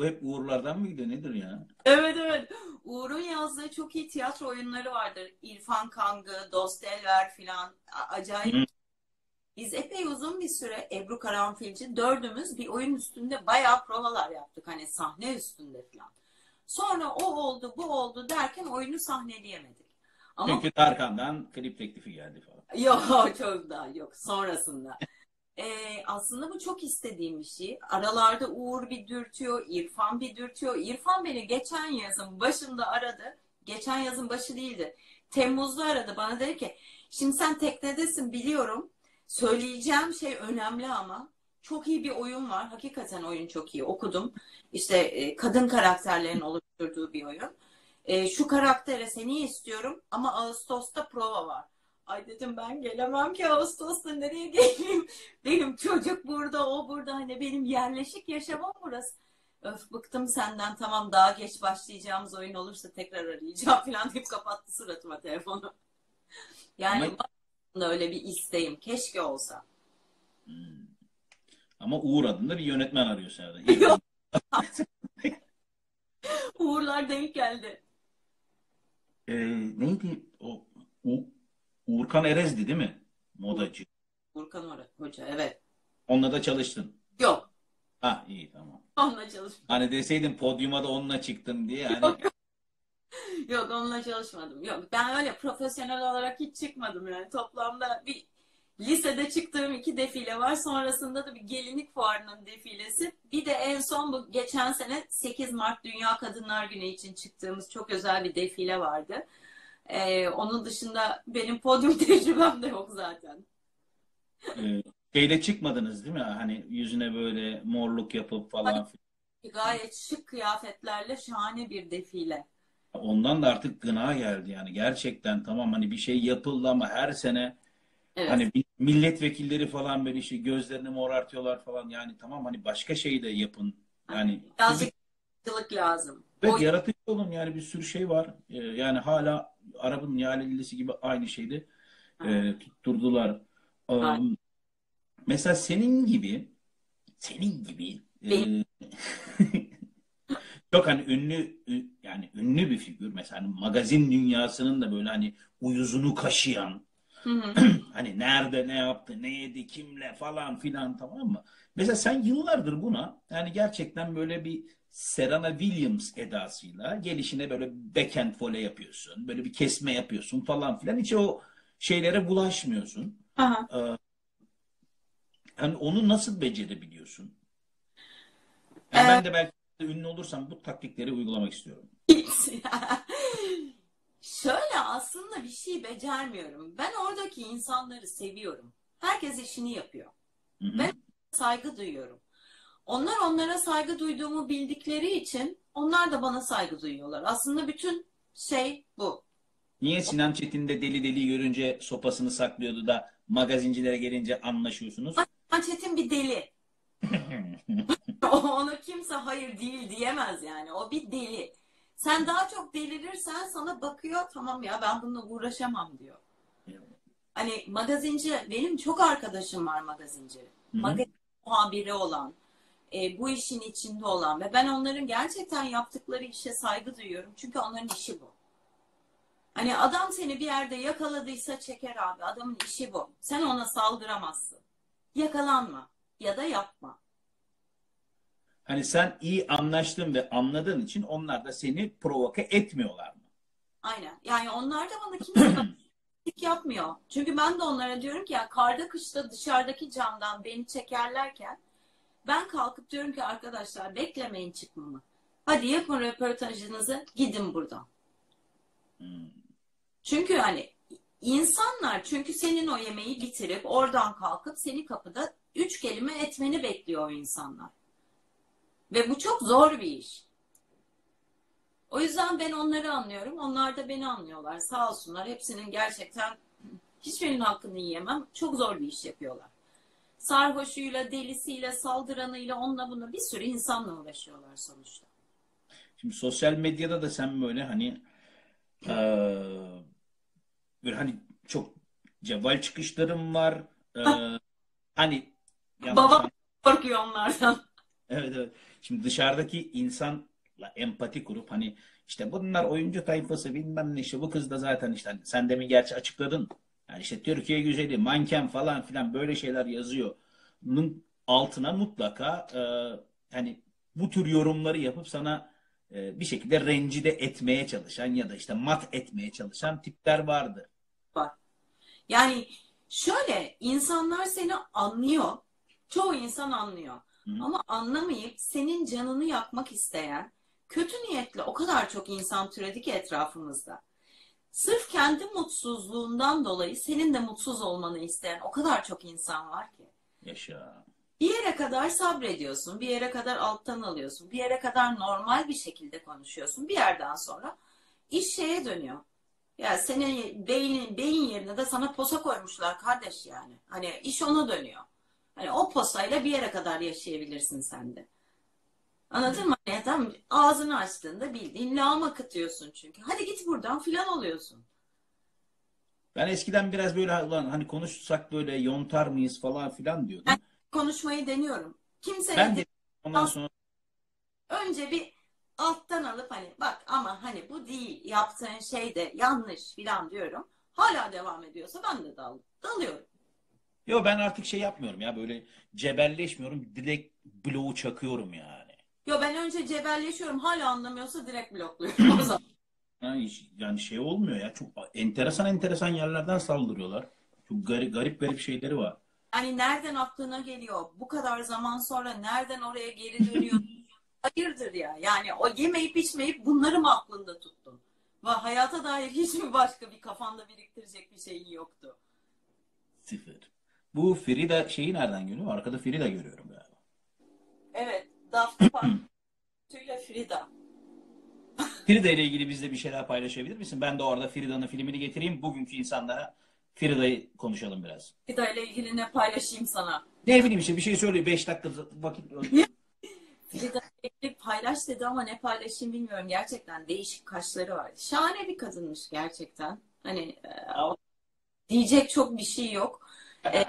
hep Uğurlardan mıydı? Nedir ya? Evet evet. Uğur'un yazdığı çok iyi tiyatro oyunları vardır. İrfan Kangı, Dost Elver filan. Acayip. Biz epey uzun bir süre Ebru Karanfilci dördümüz bir oyun üstünde bayağı provalar yaptık. Hani sahne üstünde filan. Sonra o oldu bu oldu derken oyunu sahneleyemedik. Ama Çünkü Tarkan'dan klip teklifi geldi falan. Yok çok daha yok sonrasında. Ee, aslında bu çok istediğim bir şey. Aralarda Uğur bir dürtüyor, İrfan bir dürtüyor. İrfan beni geçen yazın başında aradı. Geçen yazın başı değildi. Temmuz'da aradı. Bana dedi ki şimdi sen teknedesin biliyorum. Söyleyeceğim şey önemli ama çok iyi bir oyun var. Hakikaten oyun çok iyi. Okudum. İşte e, kadın karakterlerin oluşturduğu bir oyun. E, şu karaktere seni istiyorum ama Ağustos'ta prova var. Ay dedim ben gelemem ki Ağustos'ta nereye geleyim? Benim çocuk burada, o burada. Hani benim yerleşik yaşamım burası. Öf bıktım senden tamam daha geç başlayacağımız oyun olursa tekrar arayacağım falan deyip kapattı suratıma telefonu. Yani Ama- öyle bir isteğim. Keşke olsa. Ama Uğur adında bir yönetmen arıyor senden. Yok. Uğurlar denk geldi. Ee, neydi o? U- Uğurkan Erez'di değil mi? Modacı. Urkan Ora- Hoca evet. Onunla da çalıştın. Yok. Ha iyi tamam. Onunla çalışmadım. Hani deseydin podyuma da onunla çıktım diye hani Yok. Yok onunla çalışmadım. Yok ben öyle profesyonel olarak hiç çıkmadım yani. Toplamda bir lisede çıktığım iki defile var. Sonrasında da bir gelinlik fuarının defilesi. Bir de en son bu geçen sene 8 Mart Dünya Kadınlar Günü için çıktığımız çok özel bir defile vardı. Ee, onun dışında benim podyum tecrübem de yok zaten. e, şeyle çıkmadınız değil mi? Hani yüzüne böyle morluk yapıp falan filan. Gayet şık kıyafetlerle şahane bir defile. Ondan da artık gına geldi yani. Gerçekten tamam hani bir şey yapıldı ama her sene Evet. hani milletvekilleri falan böyle işte gözlerini morartıyorlar falan yani tamam hani başka şey de yapın. Yani Birazcık yaratıcılık lazım. Evet, O- yaratıcı olun yani bir sürü şey var. Ee, yani hala Arap'ın Yalelisi gibi aynı şeyde e, tutturdular. Um, mesela senin gibi senin gibi e. çok hani ünlü yani ünlü bir figür mesela hani magazin dünyasının da böyle hani uyuzunu kaşıyan Hı hı. hani nerede ne yaptı ne yedi kimle falan filan tamam mı? Mesela sen yıllardır buna yani gerçekten böyle bir Serena Williams edasıyla gelişine böyle backhand voley yapıyorsun. Böyle bir kesme yapıyorsun falan filan. Hiç o şeylere bulaşmıyorsun. Aha. Ee, hani onu nasıl becerebiliyorsun? Yani ben de belki ünlü olursam bu taktikleri uygulamak istiyorum. Şöyle aslında bir şey becermiyorum. Ben oradaki insanları seviyorum. Herkes işini yapıyor. Hı hı. Ben- Saygı duyuyorum. Onlar onlara saygı duyduğumu bildikleri için onlar da bana saygı duyuyorlar. Aslında bütün şey bu. Niye Sinan Çetin de deli deli görünce sopasını saklıyordu da magazincilere gelince anlaşıyorsunuz? Ben Çetin bir deli. Ona kimse hayır değil diyemez yani. O bir deli. Sen daha çok delirirsen sana bakıyor tamam ya ben bununla uğraşamam diyor. Hani magazinci, benim çok arkadaşım var magazinci. Hı hı. Magazin muhabiri olan, e, bu işin içinde olan ve ben onların gerçekten yaptıkları işe saygı duyuyorum. Çünkü onların işi bu. Hani adam seni bir yerde yakaladıysa çeker abi. Adamın işi bu. Sen ona saldıramazsın. Yakalanma ya da yapma. Hani sen iyi anlaştın ve anladığın için onlar da seni provoke etmiyorlar mı? Aynen. Yani onlar da bana kimse yapmıyor. Çünkü ben de onlara diyorum ki ya karda kışta dışarıdaki camdan beni çekerlerken ben kalkıp diyorum ki arkadaşlar beklemeyin çıkmamı. Hadi yapın röportajınızı gidin buradan. Hmm. Çünkü hani insanlar çünkü senin o yemeği bitirip oradan kalkıp seni kapıda üç kelime etmeni bekliyor insanlar. Ve bu çok zor bir iş. O yüzden ben onları anlıyorum. Onlar da beni anlıyorlar. Sağ olsunlar. Hepsinin gerçekten hiçbirinin hakkını yiyemem. Çok zor bir iş yapıyorlar. Sarhoşuyla, delisiyle, saldıranıyla, onunla bununla bir sürü insanla uğraşıyorlar sonuçta. Şimdi sosyal medyada da sen böyle hani eee, böyle hani çok cevval çıkışlarım var. Eee, hani yanlış Babam korkuyor onlardan. Evet evet. Şimdi dışarıdaki insanla empati kurup hani işte bunlar oyuncu tayfası bilmem ne işte bu kız da zaten işte hani sen demin gerçi açıkladın. Yani işte Türkiye güzeli, manken falan filan böyle şeyler yazıyor. Bunun altına mutlaka e, hani bu tür yorumları yapıp sana e, bir şekilde rencide etmeye çalışan ya da işte mat etmeye çalışan tipler vardı. Yani şöyle insanlar seni anlıyor. Çoğu insan anlıyor. Hı. Ama anlamayıp senin canını yakmak isteyen kötü niyetli o kadar çok insan türedi ki etrafımızda. Sırf kendi mutsuzluğundan dolayı senin de mutsuz olmanı isteyen o kadar çok insan var ki. Yaşa. Bir yere kadar sabrediyorsun, bir yere kadar alttan alıyorsun, bir yere kadar normal bir şekilde konuşuyorsun. Bir yerden sonra iş şeye dönüyor. Ya senin beynin, beyin yerine de sana posa koymuşlar kardeş yani. Hani iş ona dönüyor. Hani o posayla bir yere kadar yaşayabilirsin sen de. Anladın mı? Yani tam ağzını açtığında bildiğin lağım akıtıyorsun çünkü. Hadi git buradan filan oluyorsun. Ben eskiden biraz böyle ulan hani konuşsak böyle yontar mıyız falan filan diyordum. Konuşmayı deniyorum. Kimse Ben de ondan sonra önce bir alttan alıp hani bak ama hani bu değil yaptığın şey de yanlış filan diyorum. Hala devam ediyorsa ben de dal dalıyorum. Yo ben artık şey yapmıyorum ya böyle cebelleşmiyorum. Direkt bloğu çakıyorum yani. Yo ben önce cebelleşiyorum hala anlamıyorsa direkt blokluyorum o zaman. Yani, yani şey olmuyor ya. Çok enteresan enteresan yerlerden saldırıyorlar. Çok garip garip garip şeyleri var. Hani nereden aklına geliyor? Bu kadar zaman sonra nereden oraya geri dönüyor? Hayırdır ya? Yani o yemeyip içmeyip bunları mı aklında tuttun? Ve hayata dair hiç mi başka bir kafanda biriktirecek bir şeyin yoktu? Sıfır. Bu Frida şeyi nereden görüyor? Arkada Frida görüyorum galiba. Evet. Daft Punk'uyla Frida. Frida ile ilgili bizde bir şeyler paylaşabilir misin? Ben de orada Frida'nın filmini getireyim. Bugünkü insanlara Frida'yı konuşalım biraz. Frida ile ilgili ne paylaşayım sana? Ne bileyim işte bir şey söyle. 5 dakika vakit. Frida ile ilgili paylaş dedi ama ne paylaşayım bilmiyorum. Gerçekten değişik kaşları vardı. Şahane bir kadınmış gerçekten. Hani e, diyecek çok bir şey yok. E,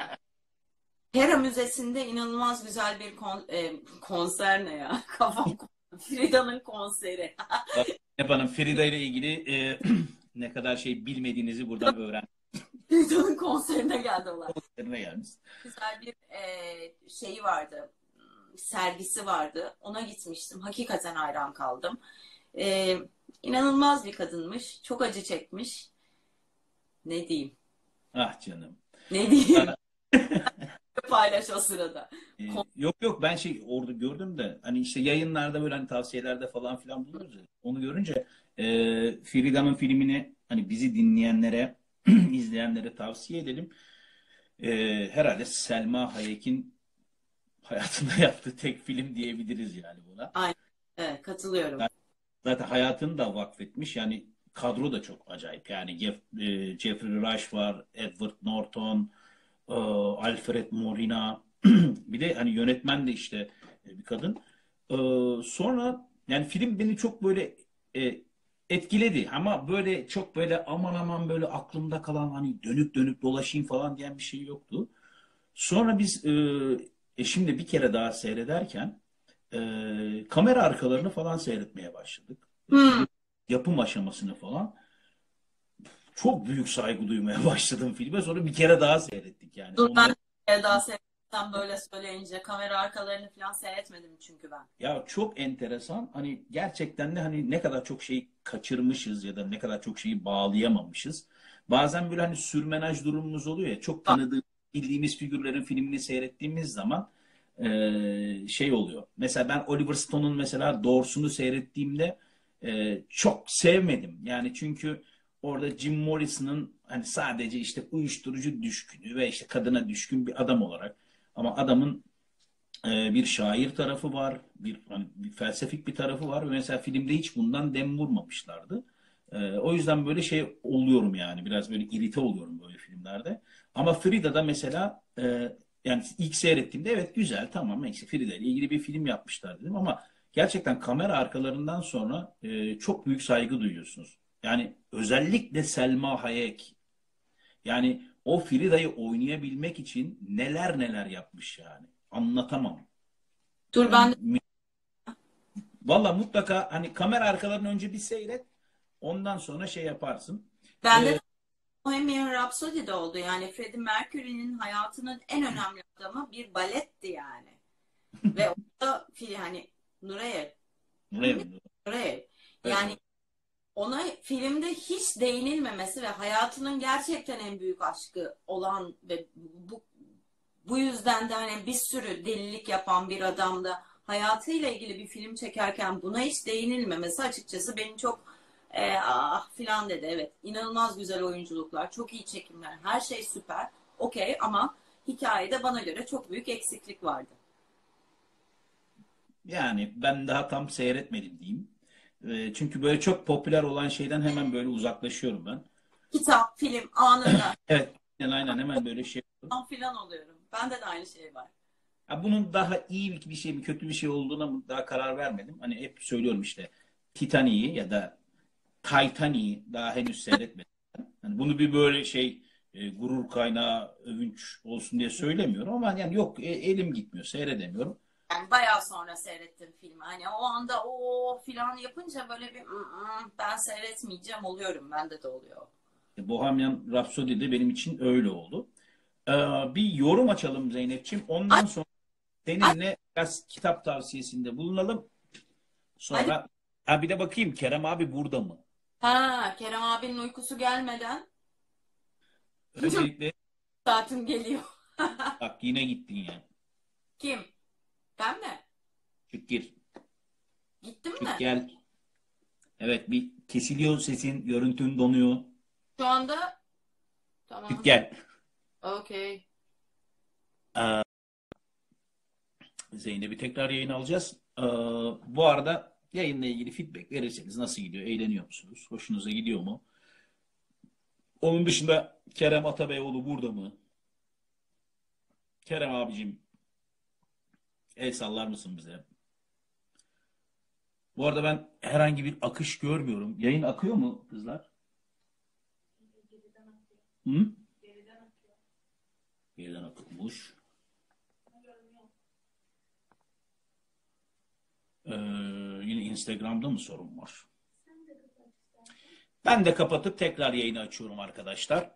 Hera Müzesi'nde inanılmaz güzel bir kon- e, konser ne ya? Kafam Frida'nın konseri. Yapanın Frida ile ilgili e, ne kadar şey bilmediğinizi buradan öğren. Frida'nın konserine geldi olay. Konserine gelmiş. Güzel bir e, şeyi vardı. Sergisi vardı. Ona gitmiştim. Hakikaten hayran kaldım. E, inanılmaz bir kadınmış. Çok acı çekmiş. Ne diyeyim? Ah canım. Ne diyeyim? Paylaş o sırada. Ee, yok yok ben şey orada gördüm de hani işte yayınlarda böyle hani tavsiyelerde falan filan buluyoruz ya. Onu görünce e, Frida'nın filmini hani bizi dinleyenlere izleyenlere tavsiye edelim. E, herhalde Selma Hayek'in hayatında yaptığı tek film diyebiliriz yani buna. Evet, katılıyorum. Zaten hayatını da vakfetmiş. Yani kadro da çok acayip. Yani Jeff- e, Jeffrey Rush var, Edward Norton, e, Alfred Molina. Bir de hani yönetmen de işte e, bir kadın. E, Sonra yani film beni çok böyle e, etkiledi ama böyle çok böyle aman aman böyle aklımda kalan hani dönüp dönüp dolaşayım falan diyen bir şey yoktu. Sonra biz e, eşimle bir kere daha seyrederken e, kamera arkalarını falan seyretmeye başladık. Hmm. Yapım aşamasını falan. Çok büyük saygı duymaya başladım filme. Sonra bir kere daha seyrettik yani. Dur ben bir kere daha seyrettim böyle söyleyince. Kamera arkalarını falan seyretmedim çünkü ben. Ya çok enteresan. Hani gerçekten de hani ne kadar çok şeyi kaçırmışız ya da ne kadar çok şeyi bağlayamamışız. Bazen böyle hani sürmenaj durumumuz oluyor ya. Çok tanıdığımız, bildiğimiz figürlerin filmini seyrettiğimiz zaman şey oluyor. Mesela ben Oliver Stone'un mesela Doors'unu seyrettiğimde eee, çok sevmedim. Yani çünkü orada Jim Morrison'ın hani sadece işte uyuşturucu düşkünü ve işte kadına düşkün bir adam olarak ama adamın e, bir şair tarafı var, bir, hani bir felsefik bir tarafı var ve mesela filmde hiç bundan dem vurmamışlardı. E, o yüzden böyle şey oluyorum yani biraz böyle irite oluyorum böyle filmlerde. Ama Frida'da mesela e, yani ilk seyrettiğimde evet güzel tamam işte Frida ile ilgili bir film yapmışlar dedim ama gerçekten kamera arkalarından sonra e, çok büyük saygı duyuyorsunuz. Yani özellikle Selma Hayek yani o Frida'yı oynayabilmek için neler neler yapmış yani. Anlatamam. Dur ben Yani, Valla mutlaka hani kamera arkalarını önce bir seyret. Ondan sonra şey yaparsın. ben de Ee, Bohemian Rhapsody'de oldu. Yani Freddie Mercury'nin hayatının en önemli adamı bir baletti yani. Ve orada fi- yani Nureyev, mı? Nureyev. Yani ona filmde hiç değinilmemesi ve hayatının gerçekten en büyük aşkı olan ve bu bu yüzden de hani bir sürü delilik yapan bir adamda hayatıyla ilgili bir film çekerken buna hiç değinilmemesi açıkçası beni çok e, ah filan dedi. Evet, inanılmaz güzel oyunculuklar, çok iyi çekimler, her şey süper. Okey ama hikayede bana göre çok büyük eksiklik vardı. Yani ben daha tam seyretmedim diyeyim. Ee, çünkü böyle çok popüler olan şeyden hemen böyle uzaklaşıyorum ben. Kitap, film anında Evet, aynen aynen hemen böyle şey. falan filan oluyorum. Bende de aynı şey var. Ha, bunun daha iyi bir şey mi kötü bir şey olduğuna daha karar vermedim. Hani hep söylüyorum işte Titanic'i ya da Titanic'i daha henüz seyretmedim. Hani bunu bir böyle şey e, gurur kaynağı övünç olsun diye söylemiyorum ama yani yok e, elim gitmiyor seyredemiyorum. Yani bayağı sonra seyrettim filmi. Hani o anda o filan yapınca böyle bir "Mm, mm, ben seyretmeyeceğim oluyorum. Bende de oluyor. E, Bohemian Rhapsody de benim için öyle oldu. Ee, bir yorum açalım Zeynep'ciğim. Ondan sonra seninle biraz kitap tavsiyesinde bulunalım. Sonra ha bir de bakayım Kerem abi burada mı? Ha, Kerem abinin uykusu gelmeden Öncelikle saatim geliyor. bak yine gittin ya. Kim? Ben mi? Çık gir. Gittim mi? Çık gel. Evet bir kesiliyor sesin, görüntün donuyor. Şu anda tamam. Çık gel. Okey. Zeynep'i tekrar yayın alacağız. Ee, bu arada yayınla ilgili feedback verirseniz nasıl gidiyor? Eğleniyor musunuz? Hoşunuza gidiyor mu? Onun dışında Kerem Atabeyoğlu burada mı? Kerem abicim el sallar mısın bize? Bu arada ben herhangi bir akış görmüyorum. Yayın akıyor mu kızlar? Hı? Geriden akıyormuş. Ee, yine Instagram'da mı sorun var? Ben de kapatıp tekrar yayını açıyorum arkadaşlar.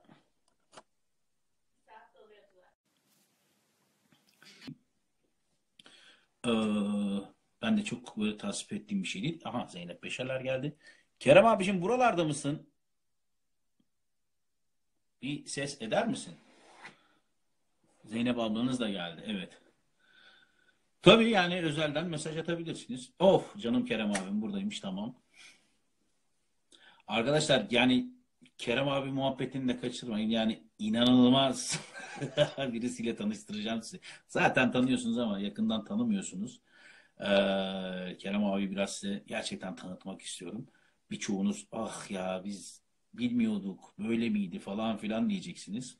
Ee, ben de çok böyle tasvip ettiğim bir şey değil. Aha Zeynep Beşerler geldi. Kerem abicim buralarda mısın? Bir ses eder misin? Zeynep ablanız da geldi. Evet. Tabii yani özelden mesaj atabilirsiniz. Of canım Kerem abim buradaymış tamam. Arkadaşlar yani Kerem abi muhabbetini de kaçırmayın. Yani inanılmaz birisiyle tanıştıracağım sizi. Zaten tanıyorsunuz ama yakından tanımıyorsunuz. Ee, Kerem abi biraz size gerçekten tanıtmak istiyorum. Birçoğunuz ah ya biz bilmiyorduk böyle miydi falan filan diyeceksiniz.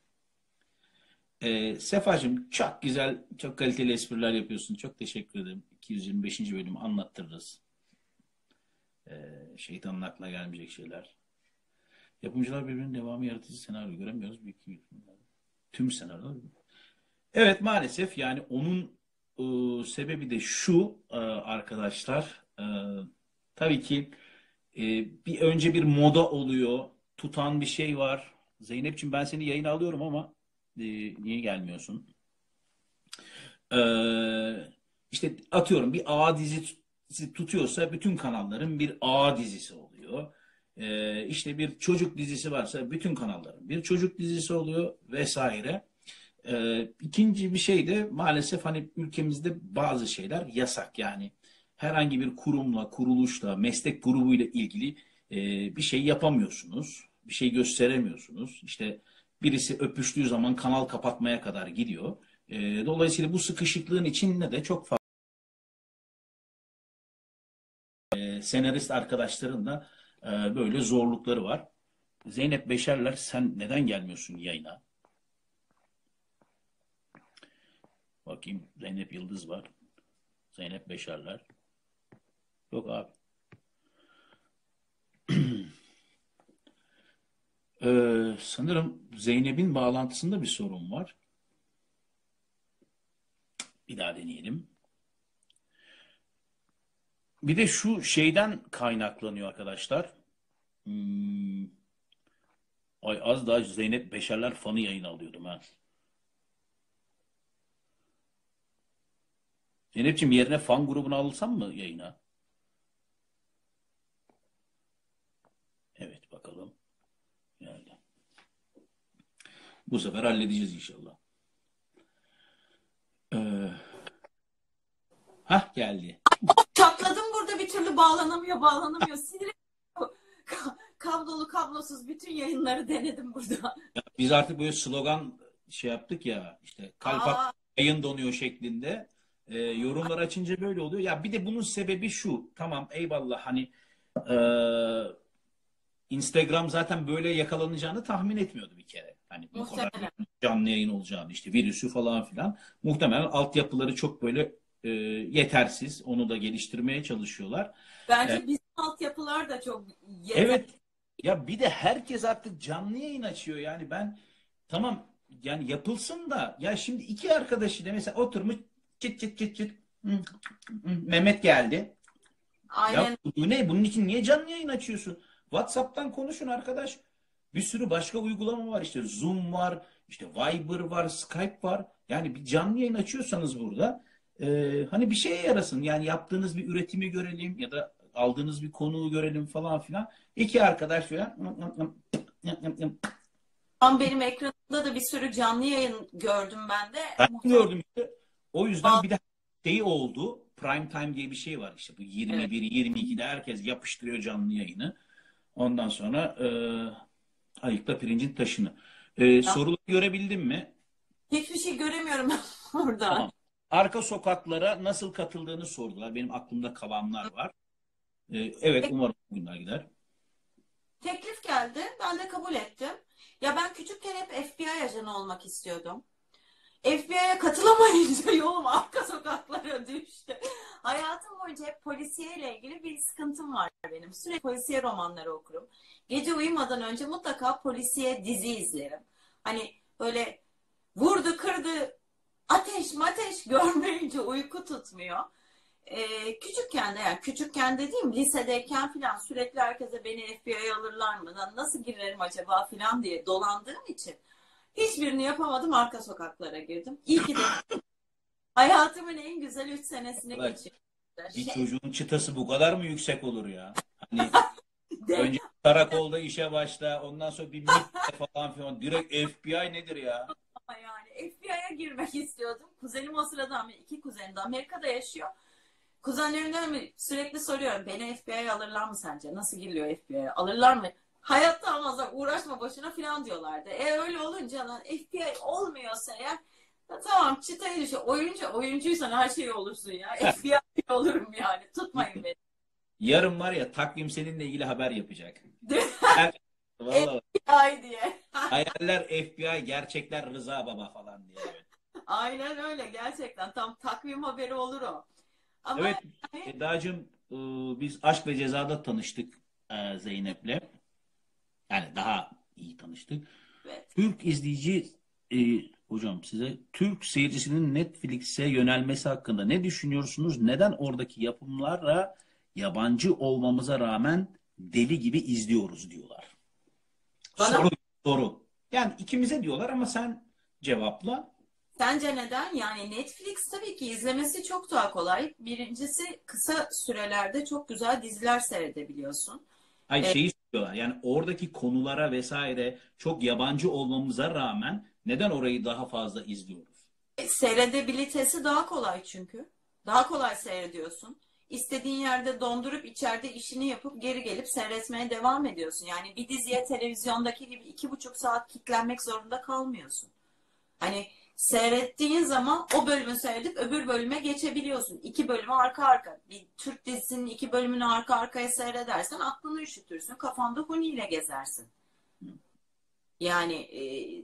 Ee, Sefacığım çok güzel, çok kaliteli espriler yapıyorsun. Çok teşekkür ederim. 225. bölümü anlattırırız. Ee, şeytanın aklına gelmeyecek şeyler. Yapımcılar birbirinin devamı yaratıcı senaryo göremiyoruz. Büyük. Tüm senaryolar. Evet maalesef yani onun e, sebebi de şu e, arkadaşlar. E, tabii ki e, bir önce bir moda oluyor. Tutan bir şey var. Zeynep'ciğim ben seni yayına alıyorum ama e, niye gelmiyorsun? E, işte atıyorum bir A dizisi tutuyorsa bütün kanalların bir A dizisi oluyor. E, işte bir çocuk dizisi varsa bütün kanalların bir çocuk dizisi oluyor vesaire. E, ikinci bir şey de maalesef hani ülkemizde bazı şeyler yasak yani herhangi bir kurumla, kuruluşla, meslek grubuyla ilgili e, bir şey yapamıyorsunuz. Bir şey gösteremiyorsunuz. İşte birisi öpüştüğü zaman kanal kapatmaya kadar gidiyor. E, dolayısıyla bu sıkışıklığın içinde de çok fazla e, senarist arkadaşların da e, böyle zorlukları var. Zeynep Beşerler sen neden gelmiyorsun yayına? Bakayım Zeynep Yıldız var. Zeynep Beşerler. Yok abi. Ee, sanırım Zeynep'in bağlantısında bir sorun var. Bir daha deneyelim. Bir de şu şeyden kaynaklanıyor arkadaşlar. Hmm. Ay az daha Zeynep Beşerler fanı yayın alıyordum ha. Zeynep'ciğim yerine fan grubuna alsam mı yayına? Evet bakalım. Yani. Bu sefer halledeceğiz inşallah. Ee, hah geldi. Çatladım burada bir türlü bağlanamıyor, bağlanamıyor. Sinirim. Ka- Kablolu kablosuz bütün yayınları denedim burada. Ya biz artık böyle slogan şey yaptık ya işte kalp Aa, yayın donuyor şeklinde. Ee, yorumlar açınca böyle oluyor. Ya bir de bunun sebebi şu. Tamam eyvallah hani e, Instagram zaten böyle yakalanacağını tahmin etmiyordu bir kere. Hani bu kadar canlı yayın olacağını işte virüsü falan filan. Muhtemelen altyapıları çok böyle e, yetersiz. Onu da geliştirmeye çalışıyorlar. Bence Evet. bizim altyapılar da çok yeter. Evet. Ya bir de herkes artık canlı yayın açıyor. Yani ben tamam yani yapılsın da ya şimdi iki arkadaşı da mesela oturmuş çıt çıt çıt çıt Mehmet geldi. Ya Aynen. bu ne? Bunun için niye canlı yayın açıyorsun? WhatsApp'tan konuşun arkadaş. Bir sürü başka uygulama var. İşte Zoom var, işte Viber var, Skype var. Yani bir canlı yayın açıyorsanız burada e, hani bir şeye yarasın. Yani yaptığınız bir üretimi görelim ya da aldığınız bir konuyu görelim falan filan. İki arkadaş şöyle Tam benim ekranımda da bir sürü canlı yayın gördüm ben de. ben Muhtemelen- gördüm işte. O yüzden bir de şey oldu. Prime time diye bir şey var işte bu 21 22'de herkes yapıştırıyor canlı yayını. Ondan sonra e, ayıkla pirincin taşını. E, soruları görebildin mi? Hiçbir şey göremiyorum burada. Tamam. Arka sokaklara nasıl katıldığını sordular. Benim aklımda kalanlar var. E, evet umarım bugünler gider. Teklif geldi. Ben de kabul ettim. Ya ben küçükken hep FBI ajanı olmak istiyordum. FBI'ye katılamayınca yolum arka sokaklara düştü. Hayatım boyunca hep polisiyeyle ilgili bir sıkıntım var benim. Sürekli polisiye romanları okurum. Gece uyumadan önce mutlaka polisiye dizi izlerim. Hani böyle vurdu kırdı ateş mateş görmeyince uyku tutmuyor. Ee, küçükken de yani küçükken dediğim lisedeyken falan sürekli herkese beni FBI'ye alırlar mı? Nasıl girerim acaba falan diye dolandığım için hiçbirini yapamadım arka sokaklara girdim. İyi ki de hayatımın en güzel üç senesini Evet. geçirdim. Bir Şey, çocuğun çıtası bu kadar mı yüksek olur ya? Hani önce karakolda işe başla, ondan sonra bir falan filan. Direkt FBI nedir ya? Yani FBI'ye girmek istiyordum. Kuzenim o sırada iki kuzenim de Amerika'da yaşıyor. Kuzenlerimden sürekli soruyorum. Beni FBI'ye alırlar mı sence? Nasıl giriliyor FBI'ye? Alırlar mı? Hayatta almazlar. Uğraşma boşuna falan diyorlardı. E öyle olunca lan FBI olmuyorsa eğer ya tamam çıtayı düşün. Oyuncu, oyuncuysan her şey olursun ya. FBI olurum yani. Tutmayın beni. Yarın var ya takvim seninle ilgili haber yapacak. Her- Vallahi FBI diye. hayaller FBI, gerçekler Rıza Baba falan diye. Aynen öyle gerçekten. Tam takvim haberi olur o. Ama evet yani- Eda'cığım e, biz Aşk ve Ceza'da tanıştık e, Zeynep'le. Yani daha iyi tanıştık. Evet. Türk izleyici e, hocam size Türk seyircisinin Netflix'e yönelmesi hakkında ne düşünüyorsunuz? Neden oradaki yapımlarla yabancı olmamıza rağmen deli gibi izliyoruz diyorlar. Bana- Soru soru. Yani ikimize diyorlar ama sen cevapla. Sence neden? Yani Netflix tabii ki izlemesi çok daha kolay. Birincisi kısa sürelerde çok güzel diziler seyredebiliyorsun. Ay Evet. şeyi söylüyorlar. Yani oradaki konulara vesaire çok yabancı olmamıza rağmen neden orayı daha fazla izliyoruz? E, Seyredebilitesi daha kolay çünkü. Daha kolay seyrediyorsun. İstediğin yerde dondurup içeride işini yapıp geri gelip seyretmeye devam ediyorsun. Yani bir diziye televizyondaki gibi iki buçuk saat kitlenmek zorunda kalmıyorsun. Hani seyrettiğin zaman o bölümü seyredip öbür bölüme geçebiliyorsun. İki bölümü arka arka. Bir Türk dizisinin iki bölümünü arka arkaya seyredersen aklını üşütürsün. Kafanda huniyle gezersin. Yani e,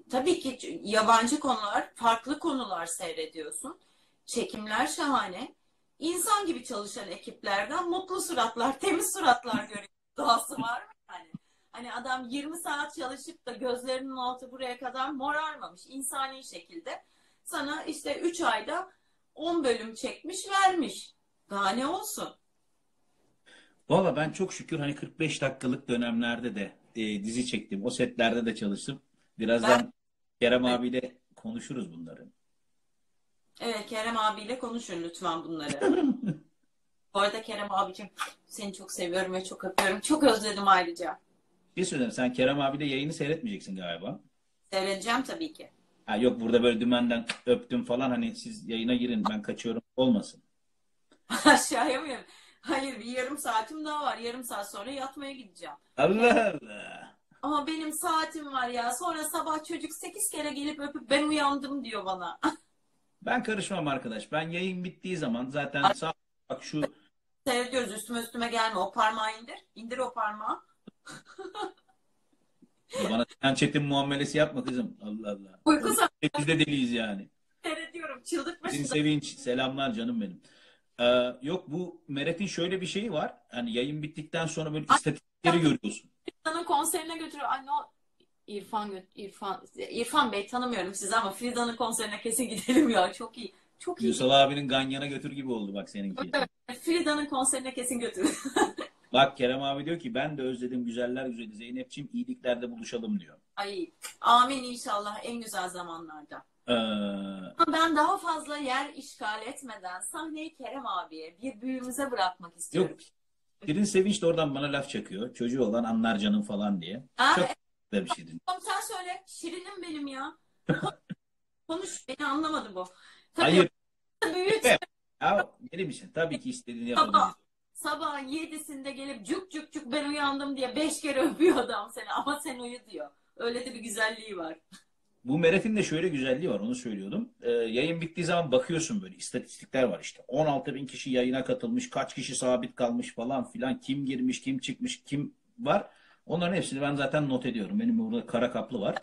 tabii ki yabancı konular, farklı konular seyrediyorsun. Çekimler şahane. İnsan gibi çalışan ekiplerden mutlu suratlar, temiz suratlar görüyoruz. Doğası var mı yani? Hani adam 20 saat çalışıp da gözlerinin altı buraya kadar morarmamış. insani şekilde sana işte 3 ayda 10 bölüm çekmiş vermiş. Daha ne olsun? Valla ben çok şükür hani 45 dakikalık dönemlerde de e, dizi çektim. O setlerde de çalıştım. Birazdan Kerem abiyle konuşuruz bunları. Evet Kerem abiyle konuşun lütfen bunları. Bu arada Kerem abicim seni çok seviyorum ve çok öpüyorum. Çok özledim ayrıca. Bir şey söyleyeyim sen Kerem abiyle yayını seyretmeyeceksin galiba. Seyredeceğim tabii ki. Ha, yok burada böyle dümenden öptüm falan hani siz yayına girin ben kaçıyorum olmasın. Aşağıya mı? Hayır bir yarım saatim daha var. Yarım saat sonra yatmaya gideceğim. Allah Allah. Ama benim saatim var ya. Sonra sabah çocuk 8 kere gelip öpüp ben uyandım diyor bana. Ben karışmam arkadaş. Ben yayın bittiği zaman zaten sağ bak şu Seyrediyoruz üstüme üstüme gelme. O parmağı indir. İndir o parmağı. bana sen çetin muamelesi yapma kızım. Allah Allah. Uyku Biz de deliyiz yani. seyrediyorum. Çıldırtma Sizin sevinç. Selamlar canım benim. Ee, yok bu Meret'in şöyle bir şeyi var. Hani yayın bittikten sonra böyle istatistikleri görüyorsun. Frida'nın konserine götürüyor. Ay no. İrfan, İrfan, İrfan Bey tanımıyorum sizi ama Frida'nın konserine kesin gidelim ya. Çok iyi. Çok iyi. Ünsal abinin Ganyan'a götür gibi oldu bak seninki. Frida'nın konserine kesin götür. Bak Kerem abi diyor ki ben de özledim güzeller güzeli Zeynep'ciğim iyiliklerde buluşalım diyor. Ay amin inşallah en güzel zamanlarda. Ee, Ben daha fazla yer işgal etmeden sahneyi Kerem abiye bir büyüğümüze bırakmak istiyorum. yok. Şirin Sevinç de oradan bana laf çakıyor. Çocuğu olan anlar canım falan diye. Ha, Çok güzel bir şeydi. Tamam sen söyle. Şirinim benim ya. Konuş. Beni anlamadı bu. Tabii Hayır. büyük Ya deli misin? Tabii ki istediğini Sabah. yapabiliriz. sabahın yedisinde gelip cuk cuk cuk ben uyandım diye beş kere öpüyor adam seni ama sen uyu diyor. Öyle de bir güzelliği var. Bu Meret'in de şöyle güzelliği var onu söylüyordum. Ee, yayın bittiği zaman bakıyorsun böyle istatistikler var işte. 16 bin kişi yayına katılmış, kaç kişi sabit kalmış falan filan. Kim girmiş, kim çıkmış, kim var. Onların hepsini ben zaten not ediyorum. Benim burada kara kaplı var.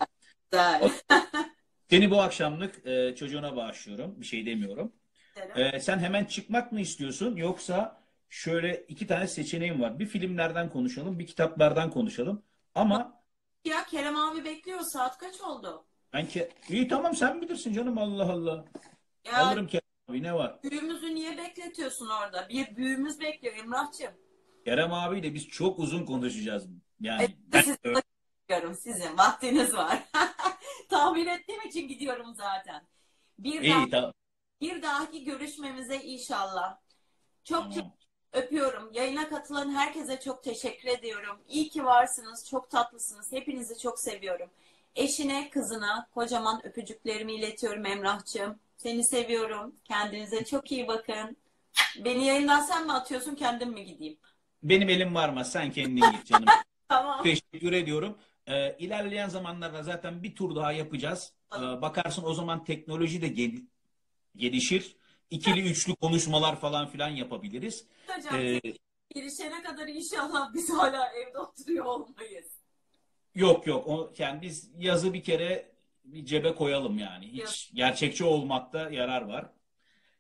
Seni bu akşamlık e, çocuğuna bağışlıyorum. Bir şey demiyorum. E, sen hemen çıkmak mı istiyorsun yoksa şöyle iki tane seçeneğim var. Bir filmlerden konuşalım, bir kitaplardan konuşalım. Ama Ya Kerem abi bekliyor. Saat kaç oldu? ben ki iyi tamam sen bilirsin canım Allah Allah. Ya Alırım Kerem abi ne var? büyüğümüzü niye bekletiyorsun orada? Bir büyüğümüz bekliyor Emrah'cığım. Kerem abiyle biz çok uzun konuşacağız. Yani Evet, ben siz bekliyorum sizin. Vaktiniz var. Tahmin ettiğim için gidiyorum zaten. Bir, daha, iyi tamam. bir dahaki görüşmemize inşallah. Çok çok tamam. öpüyorum. Yayına katılan herkese çok teşekkür ediyorum. İyi ki varsınız. Çok tatlısınız. Hepinizi çok seviyorum. Eşine, kızına kocaman öpücüklerimi iletiyorum Emrah'cığım. Seni seviyorum. Kendinize çok iyi bakın. Beni yayından sen mi atıyorsun, kendim mi gideyim? Benim elim varmaz. Sen kendin git canım. Tamam. Teşekkür ediyorum. Ee, ilerleyen zamanlarda zaten bir tur daha yapacağız. Ee, bakarsın o zaman teknoloji de gel- gelişir. İkili üçlü konuşmalar falan filan yapabiliriz. Hocam, Ee, girişene kadar inşallah biz hala evde oturuyor olmayız. yok yok. O, yani biz yazı bir kere bir cebe koyalım yani. Hiç Yok. gerçekçi olmakta yarar var.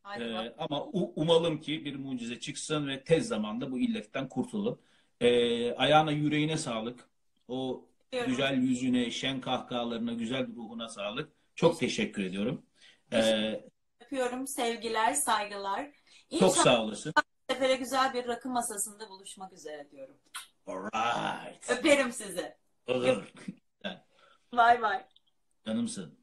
Hadi Ee, bak. ama umalım ki bir mucize çıksın ve tez zamanda bu illetten kurtulun. Ee, ayağına yüreğine sağlık. O Diyorum. güzel yüzüne, şen kahkahalarına, güzel ruhuna sağlık. Çok teşekkür ediyorum. Ee, Öpüyorum. Sevgiler, saygılar. çok İnşallah sağ olasın. sefere güzel bir rakı masasında buluşmak üzere diyorum. Alright. Öperim sizi. Olur. Bay bay. Canımsın.